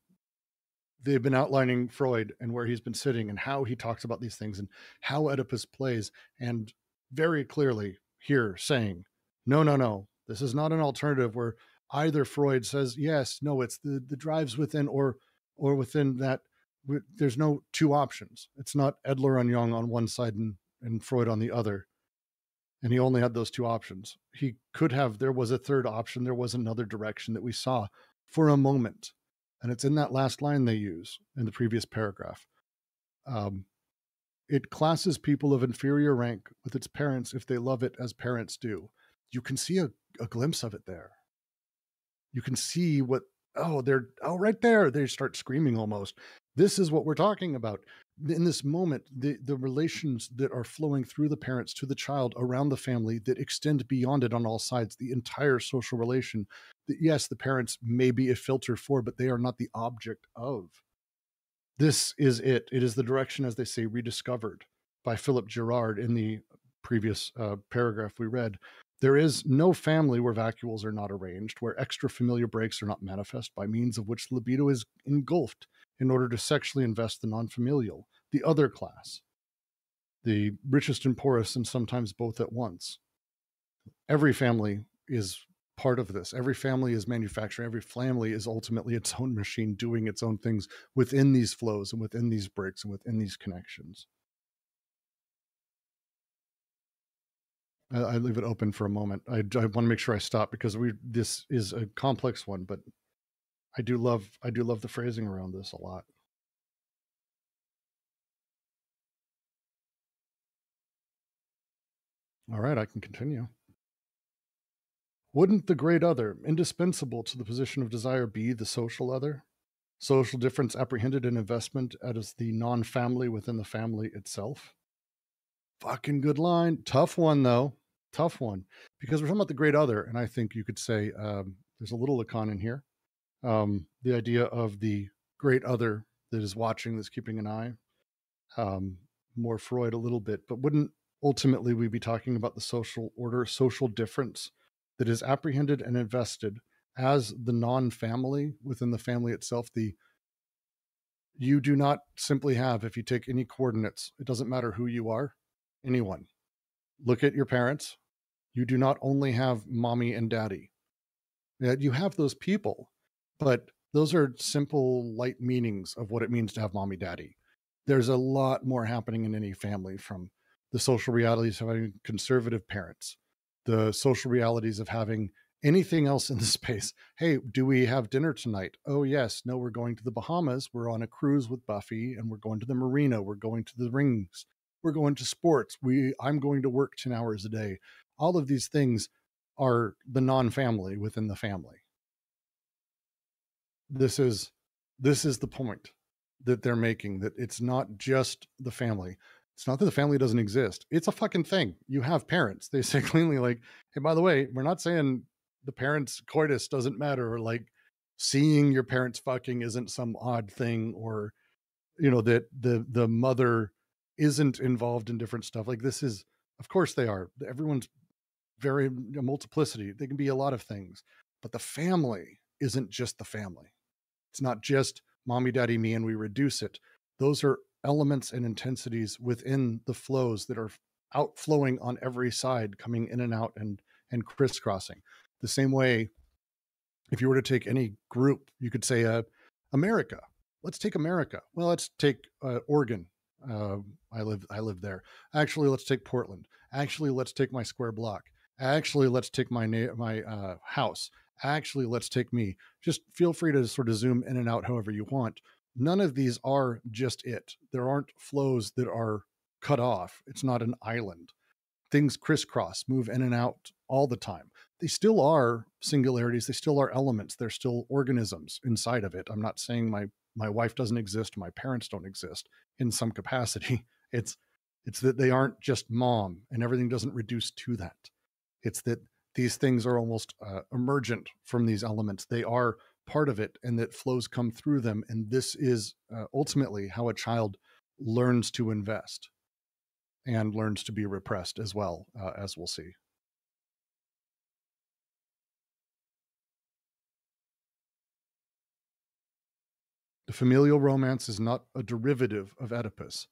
they've been outlining Freud and where he's been sitting and how he talks about these things and how Oedipus plays, and very clearly here saying, no, no, no, this is not an alternative where either Freud says yes, no, it's the the drives within or or within that. There's no two options. It's not Adler and Jung on one side and, and Freud on the other and he only had those two options. He could have, there was a third option, there was another direction that we saw for a moment. And it's in that last line they use in the previous paragraph. Um, it classes people of inferior rank with its parents if they love it as parents do. You can see a, a glimpse of it there. You can see what, oh, they're, oh, right there. They start screaming almost. This is what we're talking about in this moment the the relations that are flowing through the parents to the child around the family that extend beyond it on all sides the entire social relation that yes the parents may be a filter for but they are not the object of this is it it is the direction as they say rediscovered by philip girard in the previous uh, paragraph we read there is no family where vacuoles are not arranged where extra familiar breaks are not manifest by means of which libido is engulfed in order to sexually invest the non familial, the other class, the richest and poorest, and sometimes both at once. Every family is part of this. Every family is manufacturing, every family is ultimately its own machine doing its own things within these flows and within these breaks and within these connections. I, I leave it open for a moment. I, I want to make sure I stop because we this is a complex one, but I do love I do love the phrasing around this a lot. All right, I can continue. Wouldn't the great other, indispensable to the position of desire, be the social other? Social difference apprehended in investment as the non family within the family itself? Fucking good line. Tough one, though. Tough one. Because we're talking about the great other, and I think you could say um, there's a little Lacan in here um, the idea of the great other that is watching, that's keeping an eye. Um, more Freud a little bit, but wouldn't ultimately we be talking about the social order, social difference that is apprehended and invested as the non-family within the family itself? The you do not simply have, if you take any coordinates, it doesn't matter who you are, anyone. Look at your parents. You do not only have mommy and daddy. You have those people but those are simple, light meanings of what it means to have mommy daddy. There's a lot more happening in any family from the social realities of having conservative parents, the social realities of having anything else in the space. Hey, do we have dinner tonight? Oh, yes. No, we're going to the Bahamas. We're on a cruise with Buffy and we're going to the marina. We're going to the rings. We're going to sports. We I'm going to work 10 hours a day. All of these things are the non-family within the family. This is this is the point that they're making that it's not just the family. It's not that the family doesn't exist. It's a fucking thing. You have parents. They say cleanly, like, hey, by the way, we're not saying the parents' coitus doesn't matter, or like seeing your parents fucking isn't some odd thing, or you know, that the the mother isn't involved in different stuff. Like this is, of course, they are. Everyone's very multiplicity. They can be a lot of things, but the family isn't just the family. It's not just mommy, daddy, me, and we reduce it. Those are elements and intensities within the flows that are outflowing on every side, coming in and out and and crisscrossing. The same way, if you were to take any group, you could say, uh, America. Let's take America. Well, let's take uh, Oregon. Uh, I live I live there. Actually, let's take Portland. Actually, let's take my square block. Actually, let's take my na- my uh, house. Actually, let's take me. Just feel free to sort of zoom in and out however you want none of these are just it. There aren't flows that are cut off. It's not an island. Things crisscross, move in and out all the time. They still are singularities. They still are elements. They're still organisms inside of it. I'm not saying my my wife doesn't exist, my parents don't exist in some capacity. It's it's that they aren't just mom and everything doesn't reduce to that. It's that these things are almost uh, emergent from these elements. They are part of it and that flows come through them. And this is uh, ultimately how a child learns to invest and learns to be repressed as well, uh, as we'll see. The familial romance is not a derivative of Oedipus.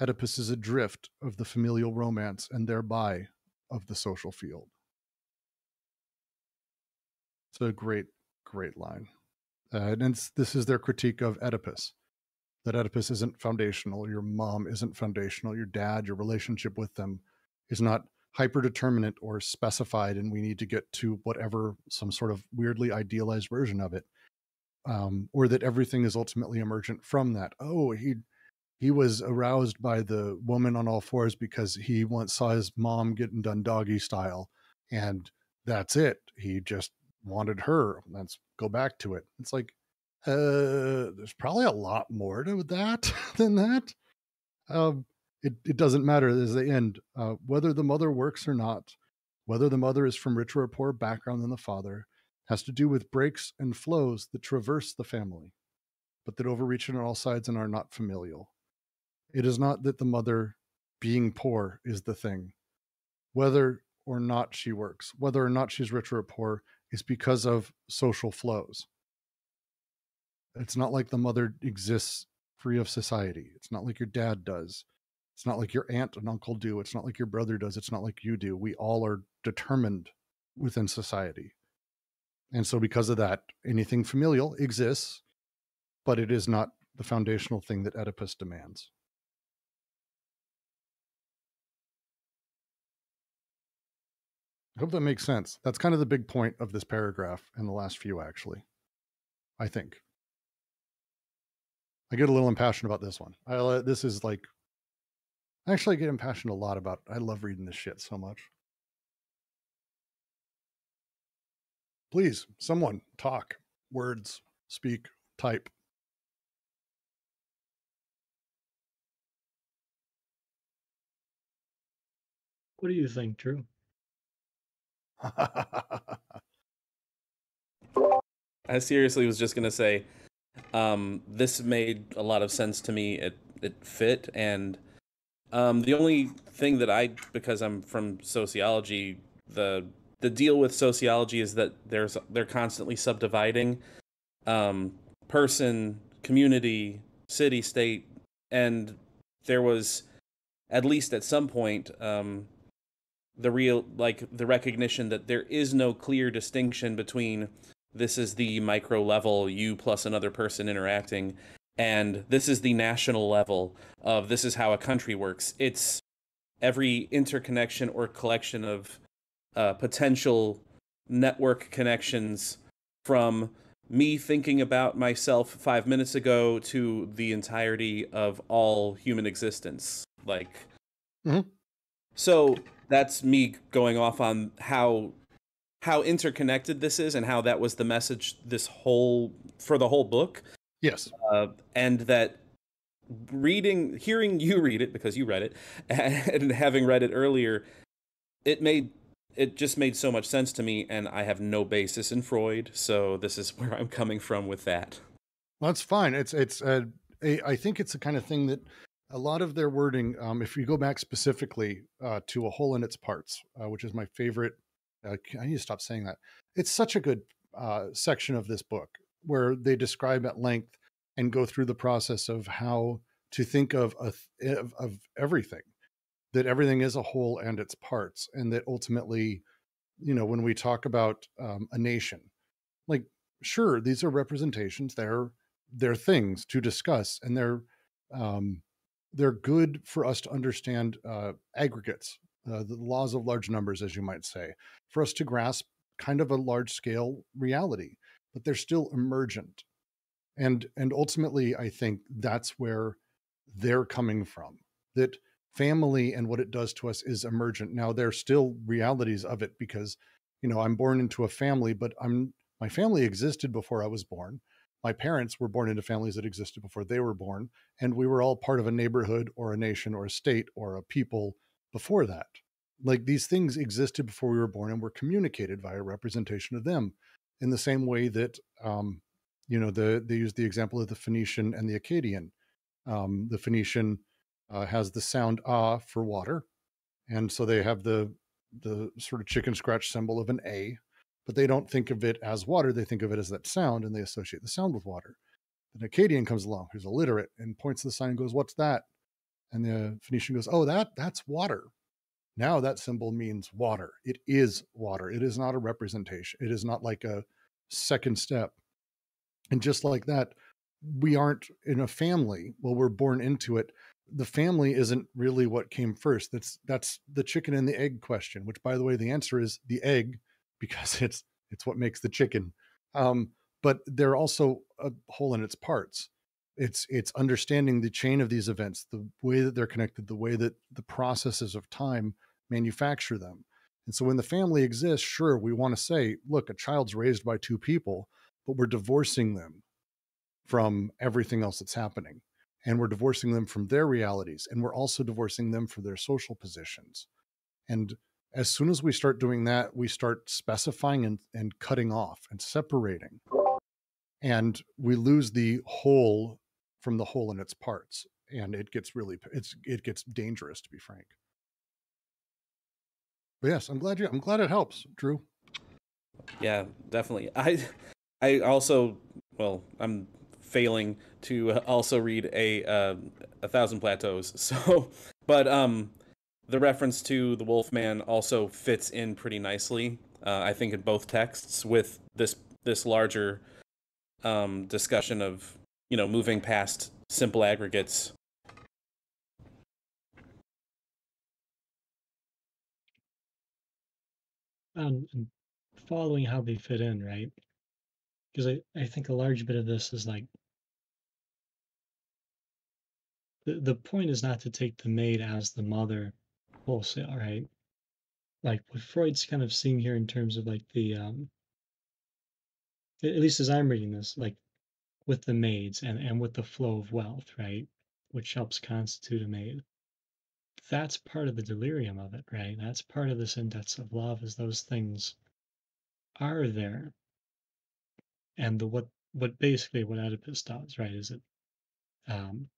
Oedipus is a drift of the familial romance and thereby of the social field. It's a great, great line. Uh, and this is their critique of Oedipus that Oedipus isn't foundational, your mom isn't foundational, your dad, your relationship with them is not hyper determinate or specified, and we need to get to whatever some sort of weirdly idealized version of it. Um, or that everything is ultimately emergent from that. Oh, he he was aroused by the woman on all fours because he once saw his mom getting done doggy style, and that's it. He just wanted her. Let's go back to it. It's like, uh, there's probably a lot more to that than that. Um, it, it doesn't matter as the end, uh, whether the mother works or not, whether the mother is from richer or poorer background than the father, has to do with breaks and flows that traverse the family, but that overreach on all sides and are not familial. It is not that the mother being poor is the thing. Whether or not she works, whether or not she's rich or poor, is because of social flows. It's not like the mother exists free of society. It's not like your dad does. It's not like your aunt and uncle do. It's not like your brother does. It's not like you do. We all are determined within society. And so, because of that, anything familial exists, but it is not the foundational thing that Oedipus demands. I hope that makes sense. That's kind of the big point of this paragraph and the last few, actually. I think. I get a little impassioned about this one. I this is like actually I get impassioned a lot about I love reading this shit so much. Please, someone talk, words, speak, type. What do you think, Drew? I seriously was just gonna say, um, this made a lot of sense to me. It it fit, and um, the only thing that I, because I'm from sociology, the the deal with sociology is that there's they're constantly subdividing um, person, community, city, state, and there was at least at some point um, the real like the recognition that there is no clear distinction between this is the micro level you plus another person interacting and this is the national level of this is how a country works it's every interconnection or collection of uh, potential network connections from me thinking about myself five minutes ago to the entirety of all human existence. Like, Mhm. so that's me going off on how how interconnected this is and how that was the message this whole for the whole book Yes. uh, and that reading hearing you read it because you read it and having read it earlier it made it just made so much sense to me and i have no basis in freud so this is where i'm coming from with that Well, that's fine. It's it's uh, a, I think it's the kind of thing that a lot of their wording, um, if you go back specifically uh, to a whole in its parts, uh, which is my favorite. Uh, I need to stop saying that. It's such a good uh, section of this book where they describe at length and go through the process of how to think of a th- of, of everything, that everything is a whole and its parts, and that ultimately, you know, when we talk about um, a nation, like sure, these are representations. They're they're things to discuss and they're um, they're good for us to understand uh, aggregates uh, the laws of large numbers as you might say for us to grasp kind of a large scale reality but they're still emergent. And and ultimately i think that's where they're coming from that family and what it does to us is emergent. Now there's still realities of it because you know i'm born into a family but i'm my family existed before i was born my parents were born into families that existed before they were born and we were all part of a neighborhood or a nation or a state or a people before that. Like these things existed before we were born and were communicated via representation of them in the same way that um, you know the they use the example of the phoenician and the akkadian. Um, the phoenician uh, has the sound ah for water and so they have the the sort of chicken scratch symbol of an a but they don't think of it as water. They think of it as that sound and they associate the sound with water. An Akkadian comes along who's illiterate and points to the sign and goes, What's that? And the Phoenician goes, Oh, that that's water. Now that symbol means water. It is water. It is not a representation. It is not like a second step. And just like that, we aren't in a family. Well, we're born into it. The family isn't really what came first. That's that's the chicken and the egg question, which by the way, the answer is the egg because it's it's what makes the chicken. Um, but they're also a whole in its parts. It's it's understanding the chain of these events, the way that they're connected, the way that the processes of time manufacture them. And so when the family exists, sure, we want to say, look, a child's raised by two people, but we're divorcing them from everything else that's happening. And we're divorcing them from their realities. And we're also divorcing them from their social positions. And as soon as we start doing that, we start specifying and, and cutting off and separating. And we lose the whole from the whole in its parts. And it gets really it's it gets dangerous to be frank. But yes, I'm glad you I'm glad it helps, Drew. yeah definitely i i also well i'm failing to uh, also read a uh, a thousand plateaus so but um the reference to the wolfman also fits in pretty nicely uh, i think in both texts with this this larger um discussion of you know moving past simple aggregates um, and following how they fit in, right? Because I, I think a large bit of this is like the, the point is not to take the maid as the mother wholesale, right? Like what Freud's kind of seeing here in terms of like the um at least as I'm reading this, like with the maids and, and with the flow of wealth, right? Which helps constitute a maid. That's part of the delirium of it, right? That's part of this index of love is those things are there. And the what what basically what Oedipus does, right, is it um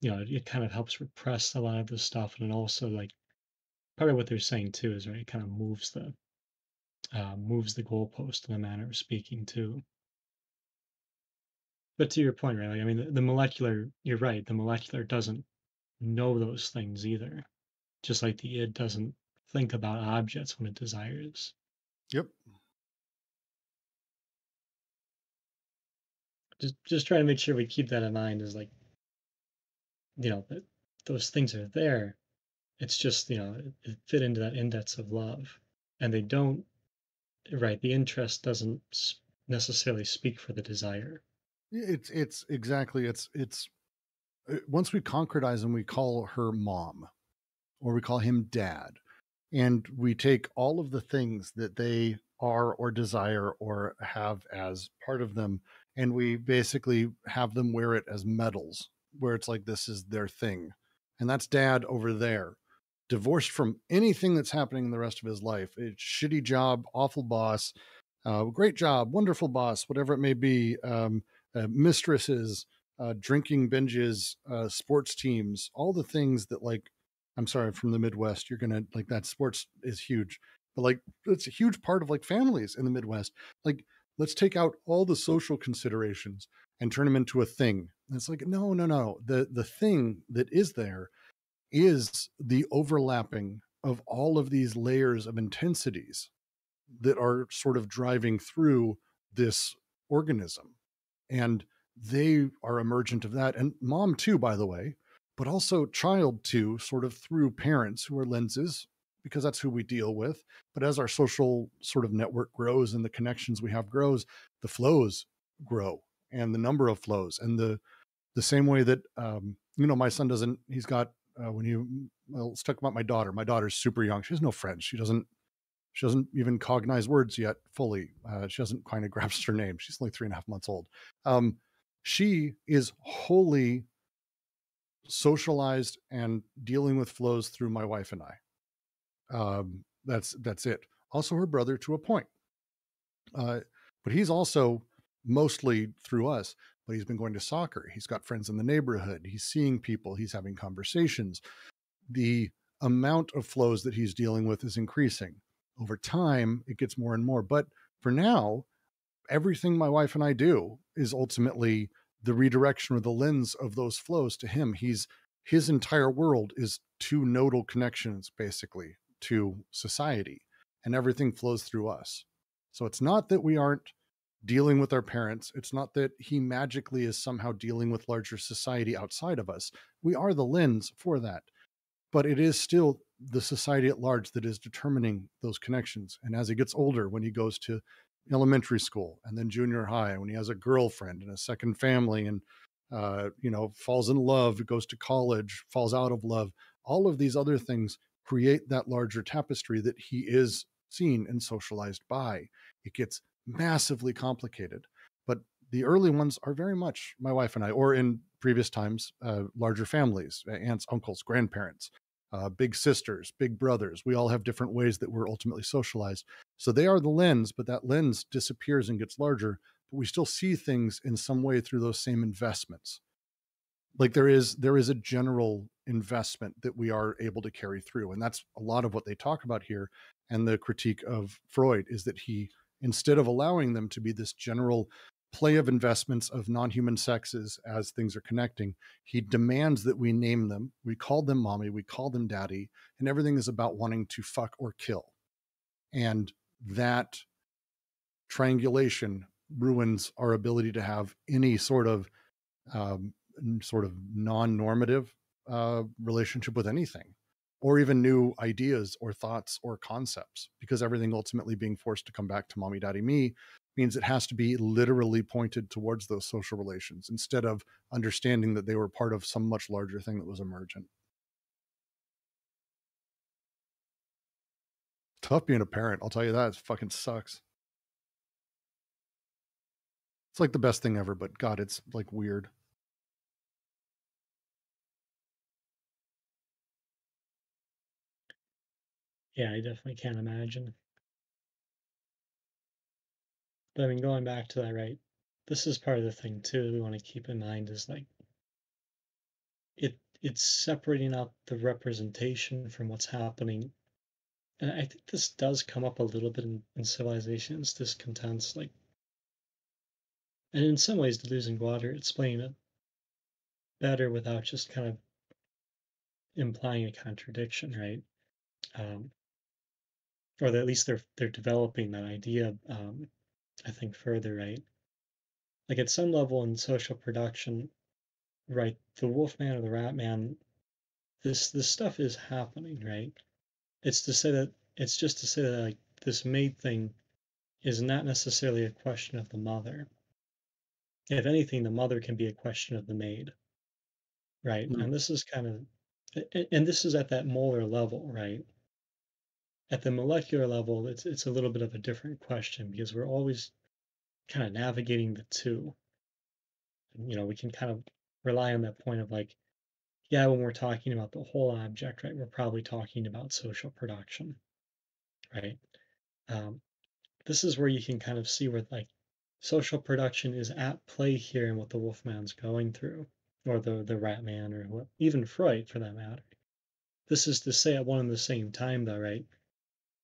you know, it, it kind of helps repress a lot of this stuff and it also like part of what they're saying too is right, it kind of moves the uh, moves the goalpost in a manner of speaking too. But to your point, right? Like, I mean, the, the molecular, you're right. The molecular doesn't know those things either. Just like the id doesn't think about objects when it desires. Yep. Just just trying to make sure we keep that in mind. Is like, you know, that those things are there. It's just you know it, it fit into that index of love, and they don't right, the interest doesn't necessarily speak for the desire. It's it's exactly it's it's uh, once we concretize and we call her mom or we call him dad. And we take all of the things that they are or desire or have as part of them and we basically have them wear it as medals where it's like this is their thing. And that's dad over there divorced from anything that's happening in the rest of his life. It's shitty job awful boss uh, great job wonderful boss whatever it may be um, uh, mistresses uh, drinking binges uh, sports teams all the things that like i'm sorry from the midwest you're gonna like that sports is huge but like it's a huge part of like families in the midwest. Like let's take out all the social considerations and turn them into a thing. And it's like no no no. The the thing that is there is the overlapping of all of these layers of intensities that are sort of driving through this organism. And they are emergent of that and mom too by the way but also child too sort of through parents who are lenses because that's who we deal with. But as our social sort of network grows and the connections we have grows the flows grow and the number of flows and the the same way that um you know my son doesn't he's got uh, when you well, let's talk about my daughter. My daughter's super young. She has no friends. She doesn't she doesn't even cognize words yet fully. Uh, she doesn't kind of grasp her name. She's only three and a half months old. Um she is wholly socialized and dealing with flows through my wife and I. Um, that's that's it. Also, her brother to a point, uh, but he's also mostly through us. But he's been going to soccer. He's got friends in the neighborhood. He's seeing people. He's having conversations. The amount of flows that he's dealing with is increasing over time. It gets more and more. But for now, everything my wife and I do is ultimately the redirection or the lens of those flows to him. He's his entire world is two nodal connections basically to society and everything flows through us. So it's not that we aren't dealing with our parents. It's not that he magically is somehow dealing with larger society outside of us. We are the lens for that. But it is still the society at large that is determining those connections. And as he gets older, when he goes to elementary school and then junior high when he has a girlfriend and a second family and uh, you know falls in love goes to college falls out of love all of these other things create that larger tapestry that he is seen and socialized by it gets massively complicated but the early ones are very much my wife and i or in previous times uh, larger families aunts uncles grandparents uh, big sisters, big brothers. We all have different ways that we're ultimately socialized. So they are the lens, but that lens disappears and gets larger. But we still see things in some way through those same investments. Like there is there is a general investment that we are able to carry through, and that's a lot of what they talk about here. And the critique of Freud is that he, instead of allowing them to be this general play of investments of non-human sexes as things are connecting. He demands that we name them. We call them mommy. We call them daddy. And everything is about wanting to fuck or kill. And that triangulation ruins our ability to have any sort of um, sort of non-normative uh, relationship with anything or even new ideas or thoughts or concepts because everything ultimately being forced to come back to mommy daddy me means it has to be literally pointed towards those social relations instead of understanding that they were part of some much larger thing that was emergent. Tough being a parent, I'll tell you that. It fucking sucks. It's like the best thing ever, but God, it's like weird. Yeah, I definitely can't imagine. But I mean, going back to that, right? This is part of the thing too we want to keep in mind is like it it's separating out the representation from what's happening. And I think this does come up a little bit in, in civilizations, discontents, like and in some ways the losing water explaining it better without just kind of implying a contradiction, right? Um, or at least they're they're developing that idea um, I think further, right? Like at some level in social production, right, the wolf man or the rat man this this stuff is happening, right? It's to say that it's just to say that like this maid thing is not necessarily a question of the mother. If anything, the mother can be a question of the maid, right? Mm. And this is kind of, and this is at that molar level, right? At the molecular level, it's it's a little bit of a different question because we're always kind of navigating the two. You know, we can kind of rely on that point of like, yeah, when we're talking about the whole object, right, we're probably talking about social production, right? Um, this is where you can kind of see where like social production is at play here and what the Wolfman's going through, or the the Rat Man, or what, even Freud for that matter. This is to say at one and the same time, though, right?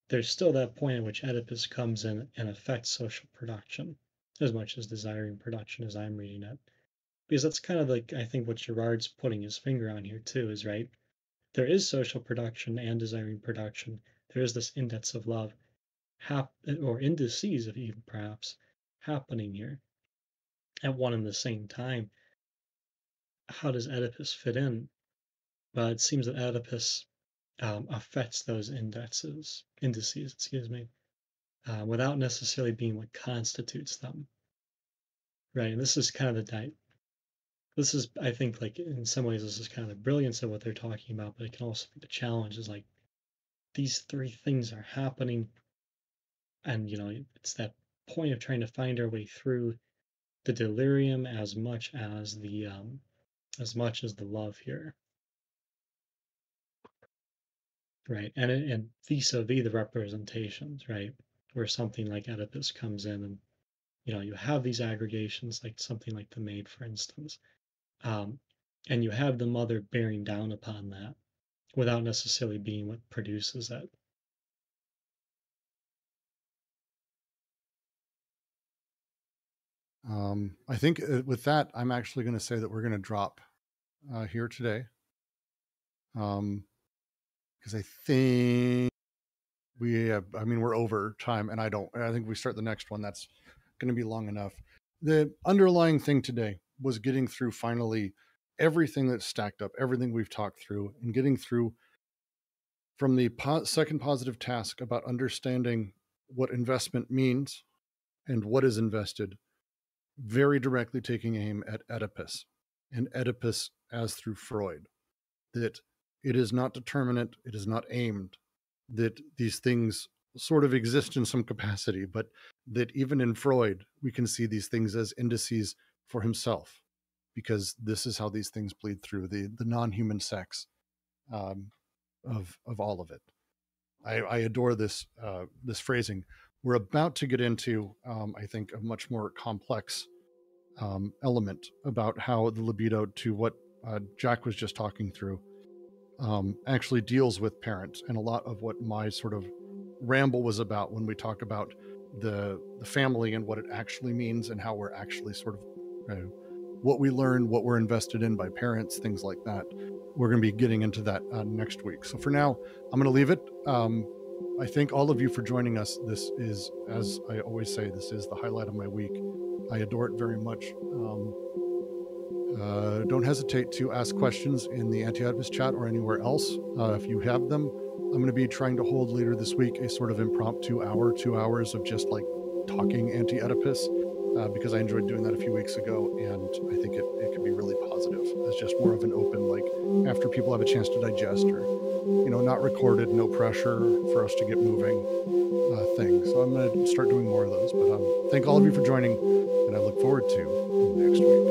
There's still that point at which Oedipus comes in and affects social production as much as desiring production as I'm reading it. Because that's kind of like I think what Girard's putting his finger on here too, is right. There is social production and desiring production. There is this index of love, hap- or indices of even perhaps happening here at one and the same time. How does Oedipus fit in? Well, it seems that Oedipus um, affects those indexes, indices, excuse me, uh, without necessarily being what constitutes them. Right, and this is kind of the di- this is I think like in some ways this is kind of the brilliance of what they're talking about, but it can also be the challenge is like these three things are happening, and you know it's that point of trying to find our way through the delirium as much as the um, as much as the love here right? And and vis-a-vis the representations right? Where something like oedipus comes in and you know you have these aggregations like something like the maid for instance um, and you have the mother bearing down upon that without necessarily being what produces it. Um, I think uh, with that, I'm actually going to say that we're going to drop uh, here today. Um, because I think we, have, I mean, we're over time, and I don't. I think we start the next one. That's going to be long enough. The underlying thing today was getting through finally everything that's stacked up, everything we've talked through, and getting through from the po- second positive task about understanding what investment means and what is invested very directly taking aim at Oedipus and Oedipus as through Freud. That it is not determinate, it is not aimed, that these things sort of exist in some capacity, but that even in Freud, we can see these things as indices for himself, because this is how these things bleed through the, the non human sex um, of, of all of it. I, I adore this uh, this phrasing we're about to get into, um, I think, a much more complex um, element about how the libido, to what uh, Jack was just talking through, um, actually deals with parents, and a lot of what my sort of ramble was about when we talk about the the family and what it actually means, and how we're actually sort of uh, what we learn, what we're invested in by parents, things like that. We're going to be getting into that uh, next week. So for now, I'm going to leave it. Um, I thank all of you for joining us. This is, as I always say, this is the highlight of my week. I adore it very much. Um, uh, don't hesitate to ask questions in the anti Oedipus chat or anywhere else uh, if you have them. I'm going to be trying to hold later this week a sort of impromptu hour, two hours of just like talking anti Oedipus uh, because I enjoyed doing that a few weeks ago, and I think it, it could be really positive. It's just more of an open, like after people have a chance to digest or you know, not recorded, no pressure for us to get moving uh, thing. So I'm going to start doing more of those. But um, thank all of you for joining, and I look forward to next week.